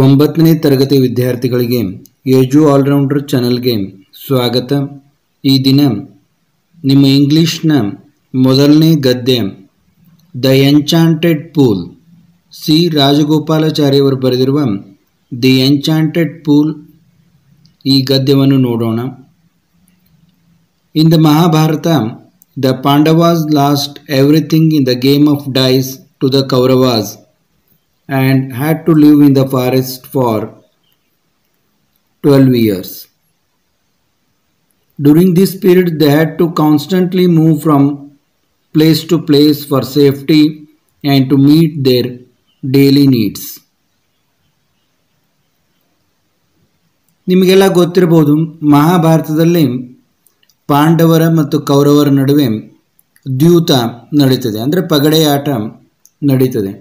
ಒಂಬತ್ತನೇ ತರಗತಿ ವಿದ್ಯಾರ್ಥಿಗಳಿಗೆ ಏಜು ಆಲ್ರೌಂಡರ್ ಚಾನಲ್ಗೆ ಸ್ವಾಗತ. ಈ ದಿನ ನಿಮ್ಮ ಇಂಗ್ಲಿಷ್ನ ಮೊದಲನೇ ಗದ್ಯ, ದ ಎನ್ಚಾಂಟೆಡ್ ಪೂಲ್, ಸಿ. ರಾಜಗೋಪಾಲಾಚಾರ್ಯವರು ಬರೆದಿರುವ ದಿ ಎನ್ಚಾಂಟೆಡ್ ಪೂಲ್ ಈ ಗದ್ಯವನ್ನು ನೋಡೋಣ. In the Mahabharata, the Pandavas lost everything in the game of dice to the Kauravas. And had to live in the forest for 12 years. During this period, they had to constantly move from place to place for safety and to meet their daily needs. ನಿಮಗೆಲ್ಲ ಗೊತ್ತಿರಬಹುದು ಮಹಾಭಾರತದಲ್ಲಿ ಪಾಂಡವರ ಮತ್ತು ಕೌರವರ ನಡುವೆ ದ್ಯೂತ ನಡೀತದೆ ಅಂದರೆ ಪಗಡೆಯಾಟ ನಡೀತದೆ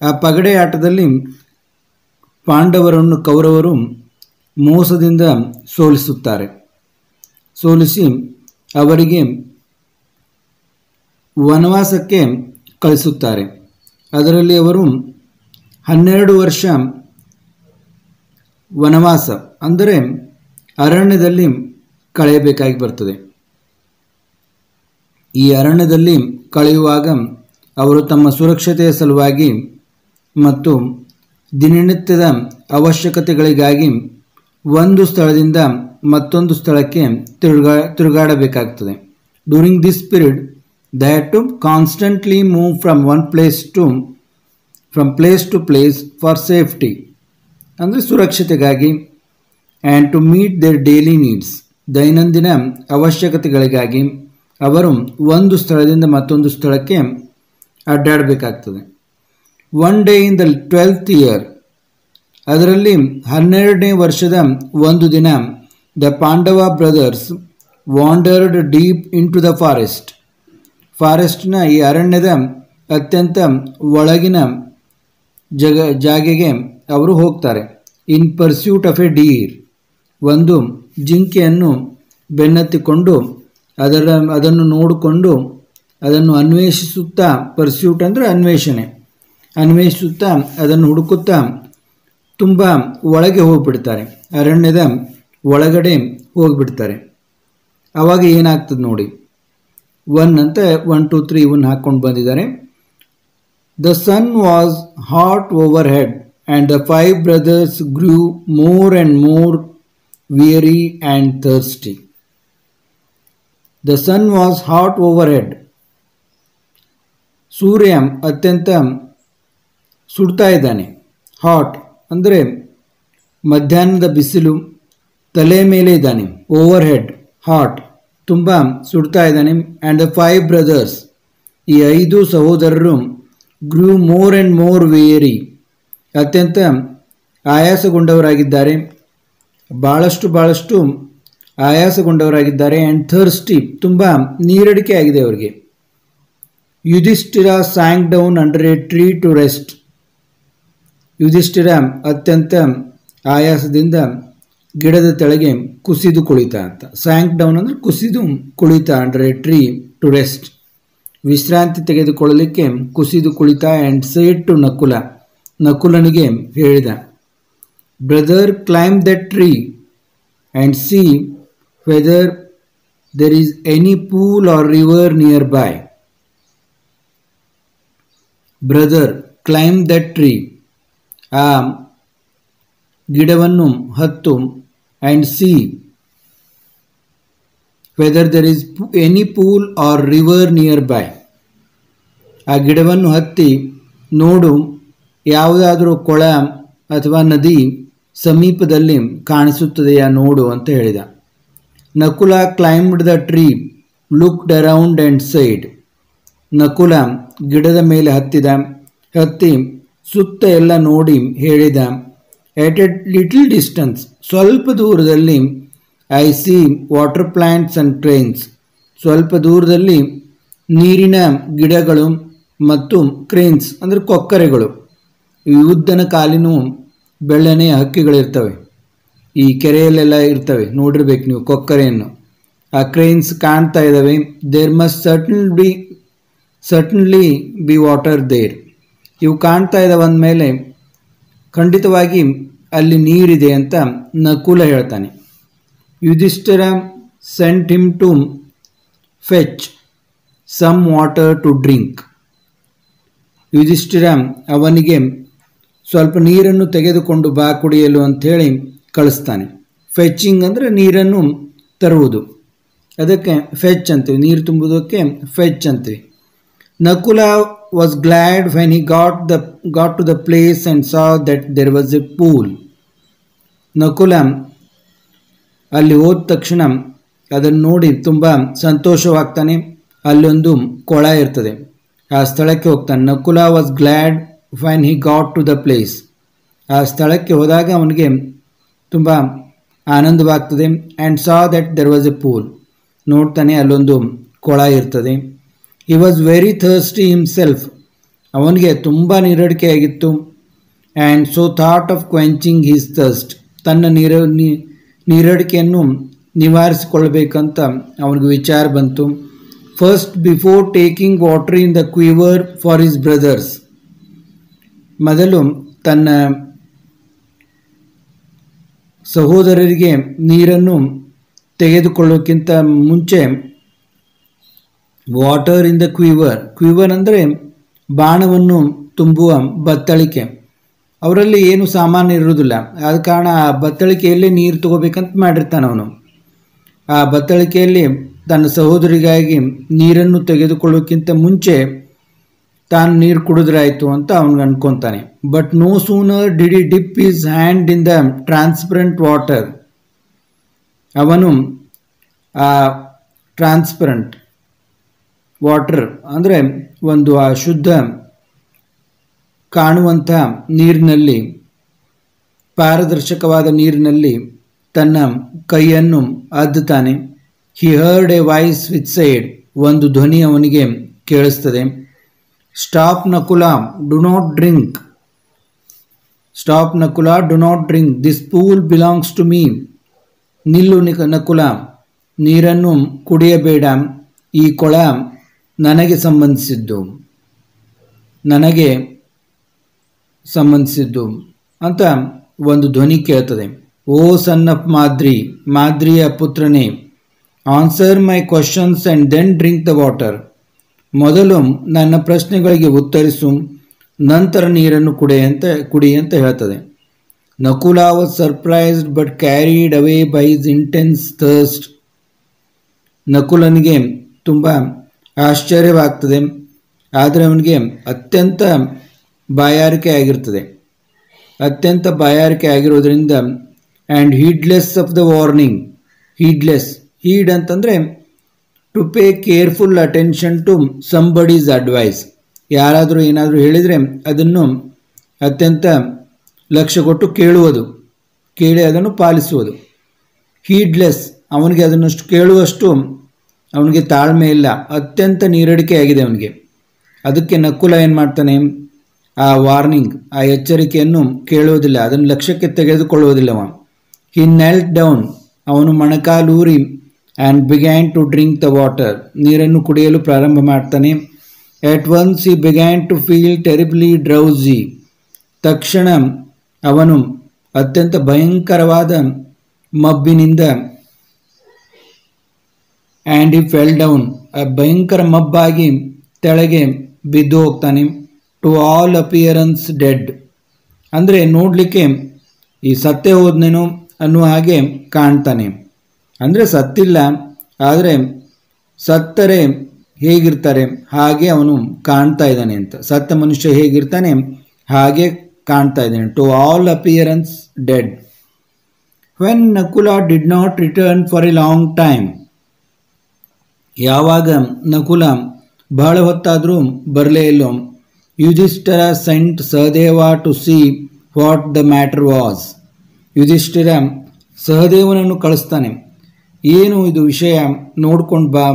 ಆ ಪಗಡೆ ಆಟದಲ್ಲಿ ಪಾಂಡವರನ್ನು ಕೌರವರು ಮೋಸದಿಂದ ಸೋಲಿಸುತ್ತಾರೆ. ಸೋಲಿಸಿ ಅವರಿಗೆ ವನವಾಸಕ್ಕೆ ಕಳಿಸುತ್ತಾರೆ. ಅದರಲ್ಲಿ ಅವರು ಹನ್ನೆರಡು ವರ್ಷ ವನವಾಸ, ಅಂದರೆ ಅರಣ್ಯದಲ್ಲಿ ಕಳೆಯಬೇಕಾಗಿ ಬರ್ತದೆ. ಈ ಅರಣ್ಯದಲ್ಲಿ ಕಳೆಯುವಾಗ ಅವರು ತಮ್ಮ ಸುರಕ್ಷತೆಯ ಸಲುವಾಗಿ ಮತ್ತು ದಿನನಿತ್ಯದ ಅವಶ್ಯಕತೆಗಳಿಗಾಗಿ ಒಂದು ಸ್ಥಳದಿಂದ ಮತ್ತೊಂದು ಸ್ಥಳಕ್ಕೆ ತಿರುಗಾ, ತಿರುಗಾಡಬೇಕಾಗ್ತದೆ. During this period they to constantly move from one place to from place to place for safety ಅಂದರೆ ಸುರಕ್ಷತೆಗಾಗಿ and to meet their daily needs ದೈನಂದಿನ ಅವಶ್ಯಕತೆಗಳಿಗಾಗಿ ಅವರು ಒಂದು ಸ್ಥಳದಿಂದ ಮತ್ತೊಂದು ಸ್ಥಳಕ್ಕೆ ಅಡ್ಡಾಡಬೇಕಾಗ್ತದೆ. One day in the twelfth year ಅದರಲ್ಲಿ ಹನ್ನೆರಡನೇ ವರ್ಷದ ಒಂದು ದಿನ the Pandava brothers wandered deep into the forest ಫಾರೆಸ್ಟ್ನ ಈ ಅರಣ್ಯದ ಅತ್ಯಂತ ಒಳಗಿನ ಜಗ, ಜಾಗೆಗೆ ಅವರು ಹೋಗ್ತಾರೆ. In pursuit of a deer ಒಂದು ಜಿಂಕೆಯನ್ನು ಬೆನ್ನತ್ತಿಕೊಂಡು ಅದರ, ಅದನ್ನು ನೋಡಿಕೊಂಡು ಅದನ್ನು ಅನ್ವೇಷಿಸುತ್ತಾ ಪರ್ಸ್ಯೂಟ್ ಅಂದರೆ ಅನ್ವೇಷಣೆ. ಅನ್ವೇಷಿಸುತ್ತಾ ಅದನ್ನು ಹುಡುಕುತ್ತಾ ತುಂಬ ಒಳಗೆ ಹೋಗಿಬಿಡ್ತಾರೆ. ಅರಣ್ಯದ ಒಳಗಡೆ ಹೋಗಿಬಿಡ್ತಾರೆ. ಆವಾಗ ಏನಾಗ್ತದೆ ನೋಡಿ. ಒನ್ ಅಂತ ಒನ್, ಟು, ತ್ರೀ ಒನ್ ಹಾಕ್ಕೊಂಡು ಬಂದಿದ್ದಾರೆ. The sun was hot overhead and the five brothers grew more and more weary and thirsty. The sun was hot overhead. ಸೂರ್ಯ ಅತ್ಯಂತ ಸುಡ್ತಾ ಇದ್ದಾನೆ. ಹಾಟ್ ಅಂದರೆ ಮಧ್ಯಾಹ್ನದ ಬಿಸಿಲು, ತಲೆ ಮೇಲೆ ಇದ್ದಾನೆ. ಓವರ್ ಹೆಡ್ ಹಾಟ್ ತುಂಬ ಸುಡ್ತಾ ಇದ್ದಾನೆ. ಆ್ಯಂಡ್ ದ ಫೈವ್ ಬ್ರದರ್ಸ್ ಈ ಐದು ಸಹೋದರರು grew more and more weary ಅತ್ಯಂತ ಆಯಾಸಗೊಂಡವರಾಗಿದ್ದಾರೆ. ಭಾಳಷ್ಟು ಭಾಳಷ್ಟು ಆಯಾಸಗೊಂಡವರಾಗಿದ್ದಾರೆ. ಆ್ಯಂಡ್ ಥರ್ಸ್ಟಿ ತುಂಬ ನೀರಡಿಕೆ ಆಗಿದೆ ಅವರಿಗೆ. Yudhishthira sank down under a tree to rest Yudhishthira ಅತ್ಯಂತ ಆಯಾಸದಿಂದ ಗಿಡದ ತೆಳಗೆ ಕುಸಿದು ಕುಳಿತ ಅಂತ. ಸ್ಯಾಂಕ್ ಡೌನ್ ಅಂದರೆ ಕುಸಿದು ಕುಳಿತ ಅಂದರೆ ಟ್ರೀ ಟು ರೆಸ್ಟ್. ವಿಶ್ರಾಂತಿ ತೆಗೆದುಕೊಳ್ಳಲಿಕ್ಕೆ ಕುಸಿದು ಕುಳಿತ ಆ್ಯಂಡ್ ಸೇಡ್ ಟು ನಕುಲ. ನಕುಲನಿಗೆ ಹೇಳಿದ, brother, climb the tree and see whether there is any pool or river nearby. Brother, climb that tree ಆ ಗಿಡವನ್ನು ಹತ್ತು and see whether there is any pool or river nearby ಆ ಗಿಡವನ್ನು ಹತ್ತಿ ನೋಡು, ಯಾವುದಾದರೂ ಕೊಳ ಅಥವಾ ನದಿ ಸಮೀಪದಲ್ಲಿ ಕಾಣಿಸುತ್ತದೆಯಾ ನೋಡು ಅಂತ ಹೇಳಿದ. Nakula climbed the tree looked around and side Nakula ಗಿಡದ ಮೇಲೆ ಹತ್ತಿದ, ಹತ್ತಿ ಸುತ್ತ ಎಲ್ಲ ನೋಡಿ ಹೇಳಿದ ಎಟ್ ಎ ಲಿಟಲ್ ಡಿಸ್ಟೆನ್ಸ್ ಸ್ವಲ್ಪ ದೂರದಲ್ಲಿ I see water plants and trains ಸ್ವಲ್ಪ ದೂರದಲ್ಲಿ ನೀರಿನ ಗಿಡಗಳು ಮತ್ತು ಕ್ರೇನ್ಸ್ ಅಂದರೆ ಕೊಕ್ಕರೆಗಳು. ಉದ್ದನ ಕಾಲಿನೂ ಬೆಳ್ಳನೆಯ ಹಕ್ಕಿಗಳಿರ್ತವೆ. ಈ ಕೆರೆಯಲ್ಲೆಲ್ಲ ಇರ್ತವೆ. ನೋಡಿರ್ಬೇಕು ನೀವು ಕೊಕ್ಕರೆಯನ್ನು. ಆ ಕ್ರೇನ್ಸ್ ಕಾಣ್ತಾ ಇದ್ದಾವೆ. There must certainly be water there ಇವು ಕಾಣ್ತಾ ಇದ್ದಾವಂದ ಮೇಲೆ ಖಂಡಿತವಾಗಿ ಅಲ್ಲಿ ನೀರಿದೆ ಅಂತ ನಕುಲ ಹೇಳ್ತಾನೆ. Yudhishthira sent him to fetch some water to drink Yudhishthira ಅವನಿಗೆ ಸ್ವಲ್ಪ ನೀರನ್ನು ತೆಗೆದುಕೊಂಡು ಬಾ ಕುಡಿಯಲು ಅಂಥೇಳಿ ಕಳಿಸ್ತಾನೆ. ಫೆಚ್ಚಿಂಗ್ ಅಂದರೆ ನೀರನ್ನು ತರುವುದು. ಅದಕ್ಕೆ ಫೆಚ್ ಅಂತೀವಿ. ನೀರು ತುಂಬುವುದಕ್ಕೆ ಫೆಚ್ ಅಂತೀವಿ. Nakula was glad when he got the got to the place and saw that there was a pool Nakula, ಅಲ್ಲಿ ಹೋದ ತಕ್ಷಣ ಅದನ್ನು ನೋಡಿ ತುಂಬ ಸಂತೋಷವಾಗ್ತಾನೆ. ಅಲ್ಲೊಂದು ಕೊಳ ಇರ್ತದೆ. ಆ ಸ್ಥಳಕ್ಕೆ ಹೋಗ್ತಾನೆ. Nakula was glad when he got to the place ಆ ಸ್ಥಳಕ್ಕೆ ಹೋದಾಗ ಅವನಿಗೆ ತುಂಬ ಆನಂದವಾಗ್ತದೆ and saw that there was a pool ನೋಡ್ತಾನೆ ಅಲ್ಲೊಂದು ಕೊಳ ಇರ್ತದೆ. He was very thirsty himself ಅವನಿಗೆ ತುಂಬ ನೀರಡಿಕೆ ಆಗಿತ್ತು. And so thought of quenching his thirst ತನ್ನ ನೀರ ನೀರಡಿಕೆಯನ್ನು ನಿವಾರಿಸಿಕೊಳ್ಬೇಕಂತ ಅವನಿಗೆ ವಿಚಾರ ಬಂತು. First before taking water in the quiver for his brothers ಮೊದಲು ತನ್ನ ಸಹೋದರರಿಗೆ ನೀರನ್ನು ತೆಗೆದುಕೊಳ್ಳೋಕ್ಕಿಂತ ಮುಂಚೆ ವಾಟರ್ ಇನ್ ದ ಕ್ವಿವರ್ ಕ್ವಿವರ್ ಅಂದರೆ ಬಾಣವನ್ನು ತುಂಬುವ ಬತ್ತಳಿಕೆ. ಅವರಲ್ಲಿ ಏನು ಸಾಮಾನು ಇರುವುದಿಲ್ಲ. ಆದ ಕಾರಣ ಆ ಬತ್ತಳಿಕೆಯಲ್ಲಿ ನೀರು ತಗೋಬೇಕಂತ ಮಾಡಿರ್ತಾನೆ ಅವನು. ಆ ಬತ್ತಳಿಕೆಯಲ್ಲಿ ತನ್ನ ಸಹೋದರಿಗಾಗಿ ನೀರನ್ನು ತೆಗೆದುಕೊಳ್ಳೋಕ್ಕಿಂತ ಮುಂಚೆ ತಾನು ನೀರು ಕುಡಿದ್ರಾಯ್ತು ಅಂತ ಅವನಿಗೆ ಅನ್ಕೊತಾನೆ. But no sooner did he dip his hand in the transparent water ಅವನು ಆ ಟ್ರಾನ್ಸ್ಪರೆಂಟ್ ವಾಟರ್, ಅಂದರೆ ಒಂದು ಆ ಶುದ್ಧ ಕಾಣುವಂಥ ನೀರಿನಲ್ಲಿ, ಪಾರದರ್ಶಕವಾದ ನೀರಿನಲ್ಲಿ ತನ್ನ ಕೈಯನ್ನು ಅದ್ದುತ್ತಾನೆ. He heard a voice with side ಒಂದು ಧ್ವನಿ ಅವನಿಗೆ ಕೇಳಿಸ್ತದೆ. Stop Nakula do not drink stop Nakula do not drink this pool belongs to me ನಿಲ್ಲು ನಿಕ ನಕುಲ ನೀರನ್ನು ಕುಡಿಯಬೇಡ. ಈ ಕೊಳ ನನಗೆ ಸಂಬಂಧಿಸಿದ್ದು ನನಗೆ ಸಂಬಂಧಿಸಿದ್ದು ಅಂತ ಒಂದು ಧ್ವನಿ ಕೇಳ್ತದೆ. ಓ ಸನ್ ಅಪ್ ಮಾದ್ರಿ, ಮಾದ್ರಿಯ ಪುತ್ರನೇ answer my questions and then drink the water ಮೊದಲು ನನ್ನ ಪ್ರಶ್ನೆಗಳಿಗೆ ಉತ್ತರಿಸು, ನಂತರ ನೀರನ್ನು ಕುಡಿ ಅಂತ ಕುಡಿ ಅಂತ ಹೇಳ್ತದೆ. Nakula was surprised but carried away by his intense thirst ನಕುಲನಿಗೆ ತುಂಬ ಆಶ್ಚರ್ಯವಾಗ್ತದೆ. ಆದರೆ ಅವನಿಗೆ ಅತ್ಯಂತ ಬಾಯಾರಿಕೆ ಆಗಿರ್ತದೆ. ಅತ್ಯಂತ ಬಾಯಾರಿಕೆ ಆಗಿರೋದ್ರಿಂದ and heedless of the warning heedless heed ಅಂತಂದರೆ to pay careful attention to somebody's advice ಯಾರಾದರೂ ಏನಾದರೂ ಹೇಳಿದರೆ ಅದನ್ನು ಅತ್ಯಂತ ಲಕ್ಷ್ಯ ಕೊಟ್ಟು ಕೇಳುವುದು, ಕೇಳಿ ಅದನ್ನು ಪಾಲಿಸುವುದು. ಹೀಡ್ಲೆಸ್ ಅವನಿಗೆ ಅದನ್ನಷ್ಟು ಕೇಳುವಷ್ಟು ಅವನಿಗೆ ತಾಳ್ಮೆ ಇಲ್ಲ. ಅತ್ಯಂತ ನೀರಡಿಕೆಯಾಗಿದೆ ಅವನಿಗೆ. ಅದಕ್ಕೆ ನಕುಲ ಏನು ಮಾಡ್ತಾನೆ? ಆ ವಾರ್ನಿಂಗ್, ಆ ಎಚ್ಚರಿಕೆಯನ್ನು ಕೇಳುವುದಿಲ್ಲ. ಅದನ್ನು ಲಕ್ಷ್ಯಕ್ಕೆ ತೆಗೆದುಕೊಳ್ಳುವುದಿಲ್ಲ ಅವ. ಹಿ ನೆಲ್ಟ್ ಡೌನ್ ಅವನು ಮಣಕಾಲೂರಿ and began to drink the water ನೀರನ್ನು ಕುಡಿಯಲು ಪ್ರಾರಂಭ ಮಾಡ್ತಾನೆ. At once he began to feel terribly drowsy ತಕ್ಷಣ ಅವನು ಅತ್ಯಂತ ಭಯಂಕರವಾದ ಮಬ್ಬಿನಿಂದ ಆ್ಯಂಡ್ ಈ ಫೆಲ್ ಡೌನ್ ಭಯಂಕರ ಮಬ್ಬಾಗಿ ತೆಳಗೆ ಬಿದ್ದು ಹೋಗ್ತಾನೆ. ಟು ಆಲ್ ಅಪಿಯರೆನ್ಸ್ ಡೆಡ್ ಅಂದರೆ ನೋಡಲಿಕ್ಕೆ ಈ ಸತ್ತೇ ಹೋದ್ನೇನೋ ಅನ್ನುವ ಹಾಗೆ ಕಾಣ್ತಾನೆ. ಅಂದರೆ ಸತ್ತಿಲ್ಲ, ಆದರೆ ಸತ್ತರೆ ಹೇಗಿರ್ತಾರೆ ಹಾಗೆ ಅವನು ಕಾಣ್ತಾ ಇದ್ದಾನೆ ಅಂತ. ಸತ್ತ ಮನುಷ್ಯ ಹೇಗಿರ್ತಾನೆ ಹಾಗೆ ಕಾಣ್ತಾ ಇದ್ದಾನೆ. To all appearance dead when Nakula did not return for a long time ಯಾವಾಗ ನಕುಲ ಬಹಳ ಹೊತ್ತಾದರೂ ಬರಲೇ ಇಲ್ಲೋ. Yudhishthira sent Sahadeva to see what the matter was Yudhishthira ಸಹದೇವನನ್ನು ಕಳಿಸ್ತಾನೆ ಏನು ಇದು ವಿಷಯ ನೋಡ್ಕೊಂಡು ಬಾ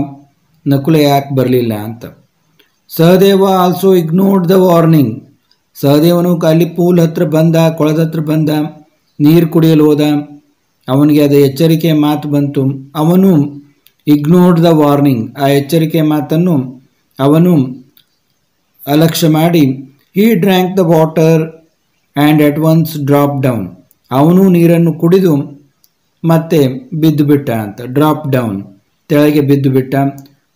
ನಕುಲ ಯಾಕೆ ಬರಲಿಲ್ಲ ಅಂತ Sahadeva also ignored the warning ಸಹದೇವನು ಅಲ್ಲಿ ಪೂಲ್ ಹತ್ರ ಬಂದ ಕೊಳದ ಹತ್ರ ಬಂದ ನೀರು ಕುಡಿಯಲು ಹೋದ ಅವನಿಗೆ ಅದು ಎಚ್ಚರಿಕೆ ಮಾತು ಬಂತು ಅವನು ಇಗ್ನೋರ್ಡ್ ದ ವಾರ್ನಿಂಗ್ ಆ ಎಚ್ಚರಿಕೆ ಮಾತನ್ನು ಅವನು ಅಲಕ್ಷ್ಯ ಮಾಡಿ he drank the water and at once drop down ಅವನು ನೀರನ್ನು ಕುಡಿದು ಮತ್ತೆ ಬಿದ್ದು ಬಿಟ್ಟ ಅಂತ ಡ್ರಾಪ್ ಡೌನ್ ತೆಳಗೆ ಬಿದ್ದು ಬಿಟ್ಟ.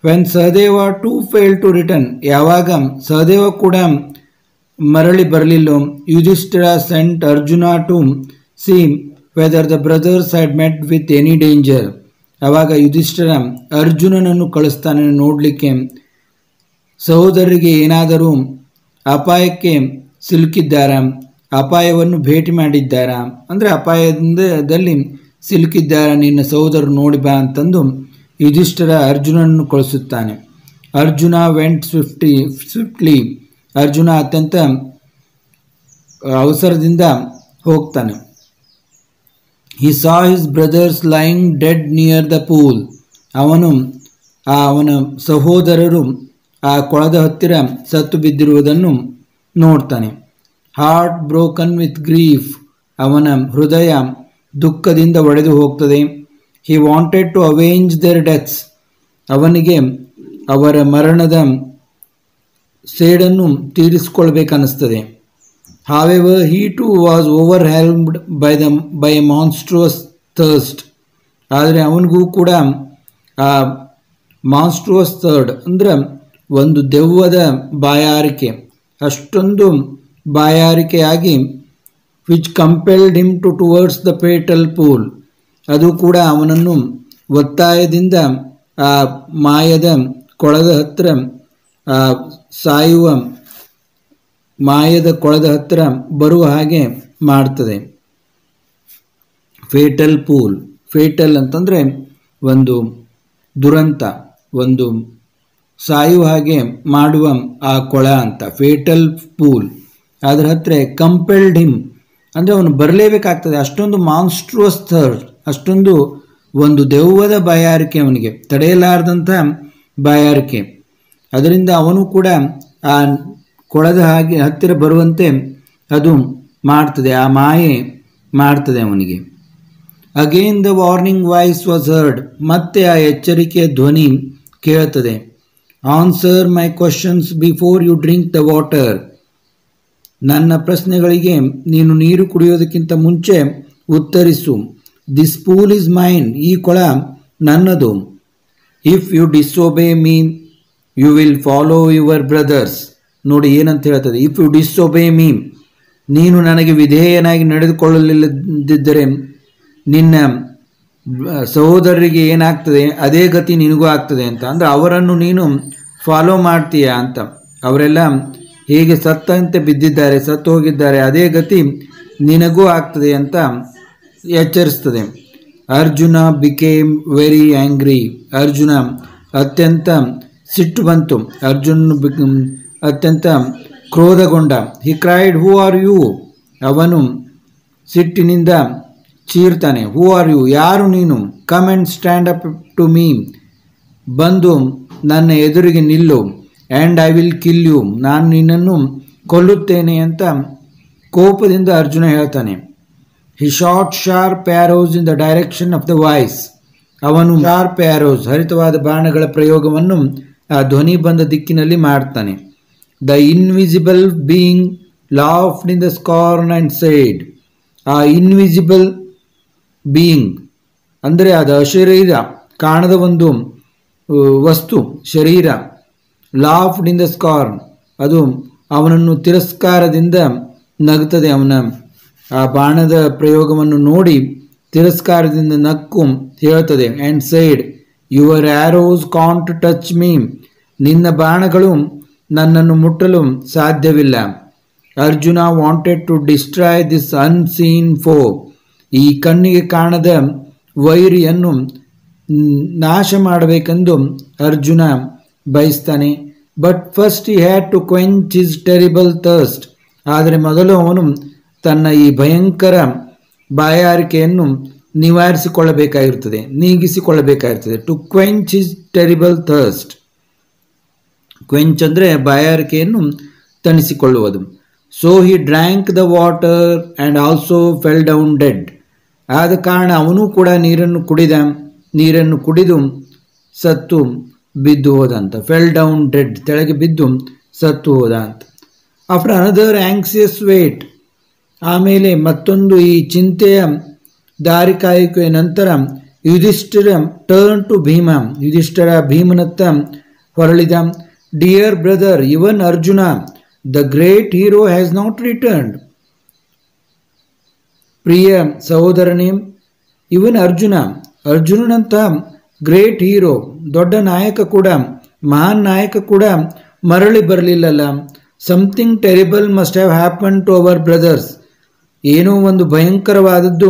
When Sahadeva too fail to return ಯಾವಾಗ ಸಹದೇವ ಕೂಡ ಮರಳಿ ಬರಲಿಲ್ಲೋ Yudhishthira sent Arjuna to see whether the brothers had met with any danger ಆವಾಗ ಯುಧಿಷ್ಠರ ಅರ್ಜುನನನ್ನು ಕಳಿಸ್ತಾನೆ ನೋಡಲಿಕ್ಕೆ. ಸಹೋದರರಿಗೆ ಏನಾದರೂ ಅಪಾಯಕ್ಕೆ ಸಿಲುಕಿದ್ದಾರಾ? ಅಪಾಯವನ್ನು ಭೇಟಿ ಮಾಡಿದ್ದಾರಾ? ಅಂದರೆ ಅಪಾಯದಿಂದದಲ್ಲಿ ಸಿಲುಕಿದ್ದಾರ ನಿನ್ನ ಸಹೋದರರು ನೋಡಿ ಬಾ ಅಂತಂದು ಯುಧಿಷ್ಠರ ಅರ್ಜುನನನ್ನು ಕಳಿಸುತ್ತಾನೆ. Arjuna went swiftly swiftly Arjuna ಅತ್ಯಂತ ಅವಸರದಿಂದ ಹೋಗ್ತಾನೆ. He saw his brothers lying dead near the pool ಅವನು, ಆ ಅವನ ಸಹೋದರರು ಆ ಕೊಳದ ಹತ್ತಿರ ಸತ್ತು ಬಿದ್ದಿರುವುದನ್ನು ನೋಡ್ತಾನೆ. ಹಾರ್ಟ್ ಬ್ರೋಕನ್ ವಿತ್ ಗ್ರೀಫ್ ಅವನ ಹೃದಯ ದುಃಖದಿಂದ ಒಡೆದು ಹೋಗ್ತದೆ. He wanted to avenge their deaths ಅವನಿಗೆ ಅವರ ಮರಣದ ಸೇಡನ್ನು ತೀರಿಸಿಕೊಳ್ಬೇಕನ್ನಿಸ್ತದೆ. However he too was overwhelmed by, by the by a thirst. ಆದರೆ ಅವನಿಗೂ ಕೂಡ ಆ ಮಾನ್ಸ್ಟ್ರೋಸ್ ಥರ್ಡ್ ಅಂದ್ರೆ ಒಂದು ದೆವ್ವದ ಬಾಯಾರಿಕೆ ಅಷ್ಟೊಂದು ಬಾಯಾರಿಕೆಯಾಗಿ which compelled him to towards the fatal pool ಅದು ಕೂಡ ಅವನನ್ನು ಒತ್ತಾಯದಿಂದ ಆ ಮಾಯದ ಕೊಳದ ಹತ್ತಿರ ಸಾಯುವ ಮಾಯದ ಕೊಳದ ಹತ್ತಿರ ಬರುವ ಹಾಗೆ ಮಾಡ್ತದೆ. ಫೇಟಲ್ ಪೂಲ್ ಫೇಟಲ್ ಅಂತಂದರೆ ಒಂದು ದುರಂತ, ಒಂದು ಸಾಯುವ ಹಾಗೆ ಮಾಡುವ ಆ ಕೊಳ ಅಂತ. ಫೇಟಲ್ ಪೂಲ್ ಅದರ ಹತ್ತಿರ ಕಂಪೆಲ್ಡ್ ಹಿಮ್ ಅಂದರೆ ಅವನು ಬರಲೇಬೇಕಾಗ್ತದೆ. ಅಷ್ಟೊಂದು ಮಾನ್ಸ್ಟ್ರೋಸ್ ಥರ್ಡ್ ಅಷ್ಟೊಂದು ಒಂದು ದೆವ್ವದ ಬಾಯಾರಿಕೆ ಅವನಿಗೆ ತಡೆಯಲಾರದಂಥ ಬಾಯಾರಿಕೆ. ಅದರಿಂದ ಅವನು ಕೂಡ ಆ ಕೊಳದ ಹಾಗೆ ಹತ್ತಿರ ಬರುವಂತೆ ಅದು ಮಾಡ್ತದೆ, ಆ ಮಾಯೆ ಮಾಡ್ತದೆ ಅವನಿಗೆ. Again the warning voice was heard ಮತ್ತೆ ಆ ಎಚ್ಚರಿಕೆಯ ಧ್ವನಿ ಕೇಳುತ್ತದೆ. Answer my questions before you drink the water ನನ್ನ ಪ್ರಶ್ನೆಗಳಿಗೆ ನೀನು ನೀರು ಕುಡಿಯೋದಕ್ಕಿಂತ ಮುಂಚೆ ಉತ್ತರಿಸು. ದಿಸ್ ಪೂಲ್ ಇಸ್ ಮೈನ್ ಈ ಕೊಳ ನನ್ನದು. If you disobey me you will follow your brothers ನೋಡಿ ಏನಂತ ಹೇಳ್ತದೆ ಇಫ್ ಯು ಡಿಸೊಬೇ ಮೀ ನೀನು ನನಗೆ ವಿಧೇಯನಾಗಿ ನಡೆದುಕೊಳ್ಳಲಿಲ್ಲದಿದ್ದರೆ ನಿನ್ನ ಸಹೋದರರಿಗೆ ಏನಾಗ್ತದೆ, ಅದೇ ಗತಿ ನಿನಗೂ ಆಗ್ತದೆ ಅಂತ. ಅಂದರೆ ಅವರನ್ನು ನೀನು ಫಾಲೋ ಮಾಡ್ತೀಯ ಅಂತ. ಅವರೆಲ್ಲ ಹೇಗೆ ಸತ್ತಂತೆ ಬಿದ್ದಿದ್ದಾರೆ, ಸತ್ತು ಹೋಗಿದ್ದಾರೆ, ಅದೇ ಗತಿ ನಿನಗೂ ಆಗ್ತದೆ ಅಂತ ಎಚ್ಚರಿಸ್ತದೆ. Arjuna became very angry Arjuna ಅತ್ಯಂತ ಸಿಟ್ಟು ಬಂತು. ಅರ್ಜುನ ಅತ್ಯಂತ ಕ್ರೋಧಗೊಂಡ. He cried who are you ಅವನು ಸಿಟ್ಟಿನಿಂದ ಚೀರ್ತಾನೆ. ಹೂ ಆರ್ ಯು ಯಾರು ನೀನು? Come and stand up to me ಬಂದು ನನ್ನ ಎದುರಿಗೆ ನಿಲ್ಲು. And I will kill you ನಾನು ನಿನ್ನನ್ನು ಕೊಲ್ಲುತ್ತೇನೆ ಅಂತ ಕೋಪದಿಂದ ಅರ್ಜುನ ಹೇಳ್ತಾನೆ. He shot sharp arrows in the direction of the voice ಅವನು ಶಾರ್ಪ್ ಪ್ಯಾರೋಸ್ ಹರಿತವಾದ ಬಾಣಗಳ ಪ್ರಯೋಗವನ್ನು ಆ ಧ್ವನಿ ಬಂದ ದಿಕ್ಕಿನಲ್ಲಿ ಮಾಡ್ತಾನೆ. The invisible being laughed in the scorn and said ಆ ಇನ್ವಿಸಿಬಲ್ ಬೀಯಿಂಗ್ ಅಂದರೆ ಅದು ಅಶರೀರ ಕಾಣದ ಒಂದು ವಸ್ತು, ಶರೀರ ಲಾಫ್ಡ್ ಇನ್ ದ ಸ್ಕಾರ್ನ್ ಅದು ಅವನನ್ನು ತಿರಸ್ಕಾರದಿಂದ ನಗ್ತದೆ. ಅವನ, ಆ ಬಾಣದ ಪ್ರಯೋಗವನ್ನು ನೋಡಿ ತಿರಸ್ಕಾರದಿಂದ ನಕ್ಕು ಹೇಳ್ತದೆ and said your arrows can't touch me ನಿನ್ನ ಬಾಣಗಳು ನನ್ನನ್ನು ಮುಟ್ಟಲು ಸಾಧ್ಯವಿಲ್ಲ. Arjuna wanted to destroy this unseen foe ಈ ಕಣ್ಣಿಗೆ ಕಾಣದ ವೈರಿಯನ್ನು ನಾಶ ಮಾಡಬೇಕೆಂದು Arjuna ಬಯಸ್ತಾನೆ. But first he had to quench his terrible thirst ಆದರೆ ಮೊದಲು ಅವನು ತನ್ನ ಈ ಭಯಂಕರ ಬಾಯಾರಿಕೆಯನ್ನು ನಿವಾರಿಸಿಕೊಳ್ಳಬೇಕಾಗಿರುತ್ತದೆ ನೀಗಿಸಿಕೊಳ್ಳಬೇಕಾಗಿರ್ತದೆ to quench his terrible thirst quench ಅಂದರೆ ಬಾಯಾರಿಕೆಯನ್ನು ತಣಿಸಿಕೊಳ್ಳುವುದು. So he drank the water and also fell down dead ಆದ ಕಾರಣ ಅವನು ಕೂಡ ನೀರನ್ನು ಕುಡಿದ, ನೀರನ್ನು ಕುಡಿದು ಸತ್ತು ಬಿದ್ದು ಹೋದ ಅಂತ ಫೆಲ್ ಡೌನ್ ಡೆಡ್ ತೆಳಗೆ ಬಿದ್ದು ಸತ್ತು ಹೋದ ಅಂತ ಆಫ್ಟರ್ ಅನದರ್ ಆ್ಯಂಕ್ಸಿಯಸ್ ವೇಟ್ ಆಮೇಲೆ ಮತ್ತೊಂದು ಈ ಚಿಂತೆಯ ದಾರಿ ನಂತರ ಯುಧಿಷ್ಠಿರ ಟರ್ನ್ ಟು ಭೀಮ, ಯುಧಿಷ್ಠರ ಭೀಮನತ್ತ ಹೊರಳಿದ. Dear brother even Arjuna the great hero has not returned ಪ್ರಿಯ ಸಹೋದರನೇ ಇವನ್ ಅರ್ಜುನ ಅರ್ಜುನನಂಥ ಗ್ರೇಟ್ ಹೀರೋ ದೊಡ್ಡ ನಾಯಕ ಕೂಡ, ಮಹಾನ್ ನಾಯಕ ಕೂಡ ಮರಳಿ ಬರಲಿಲ್ಲಲ್ಲ. Something terrible must have happen to our brothers ಏನೋ ಒಂದು ಭಯಂಕರವಾದದ್ದು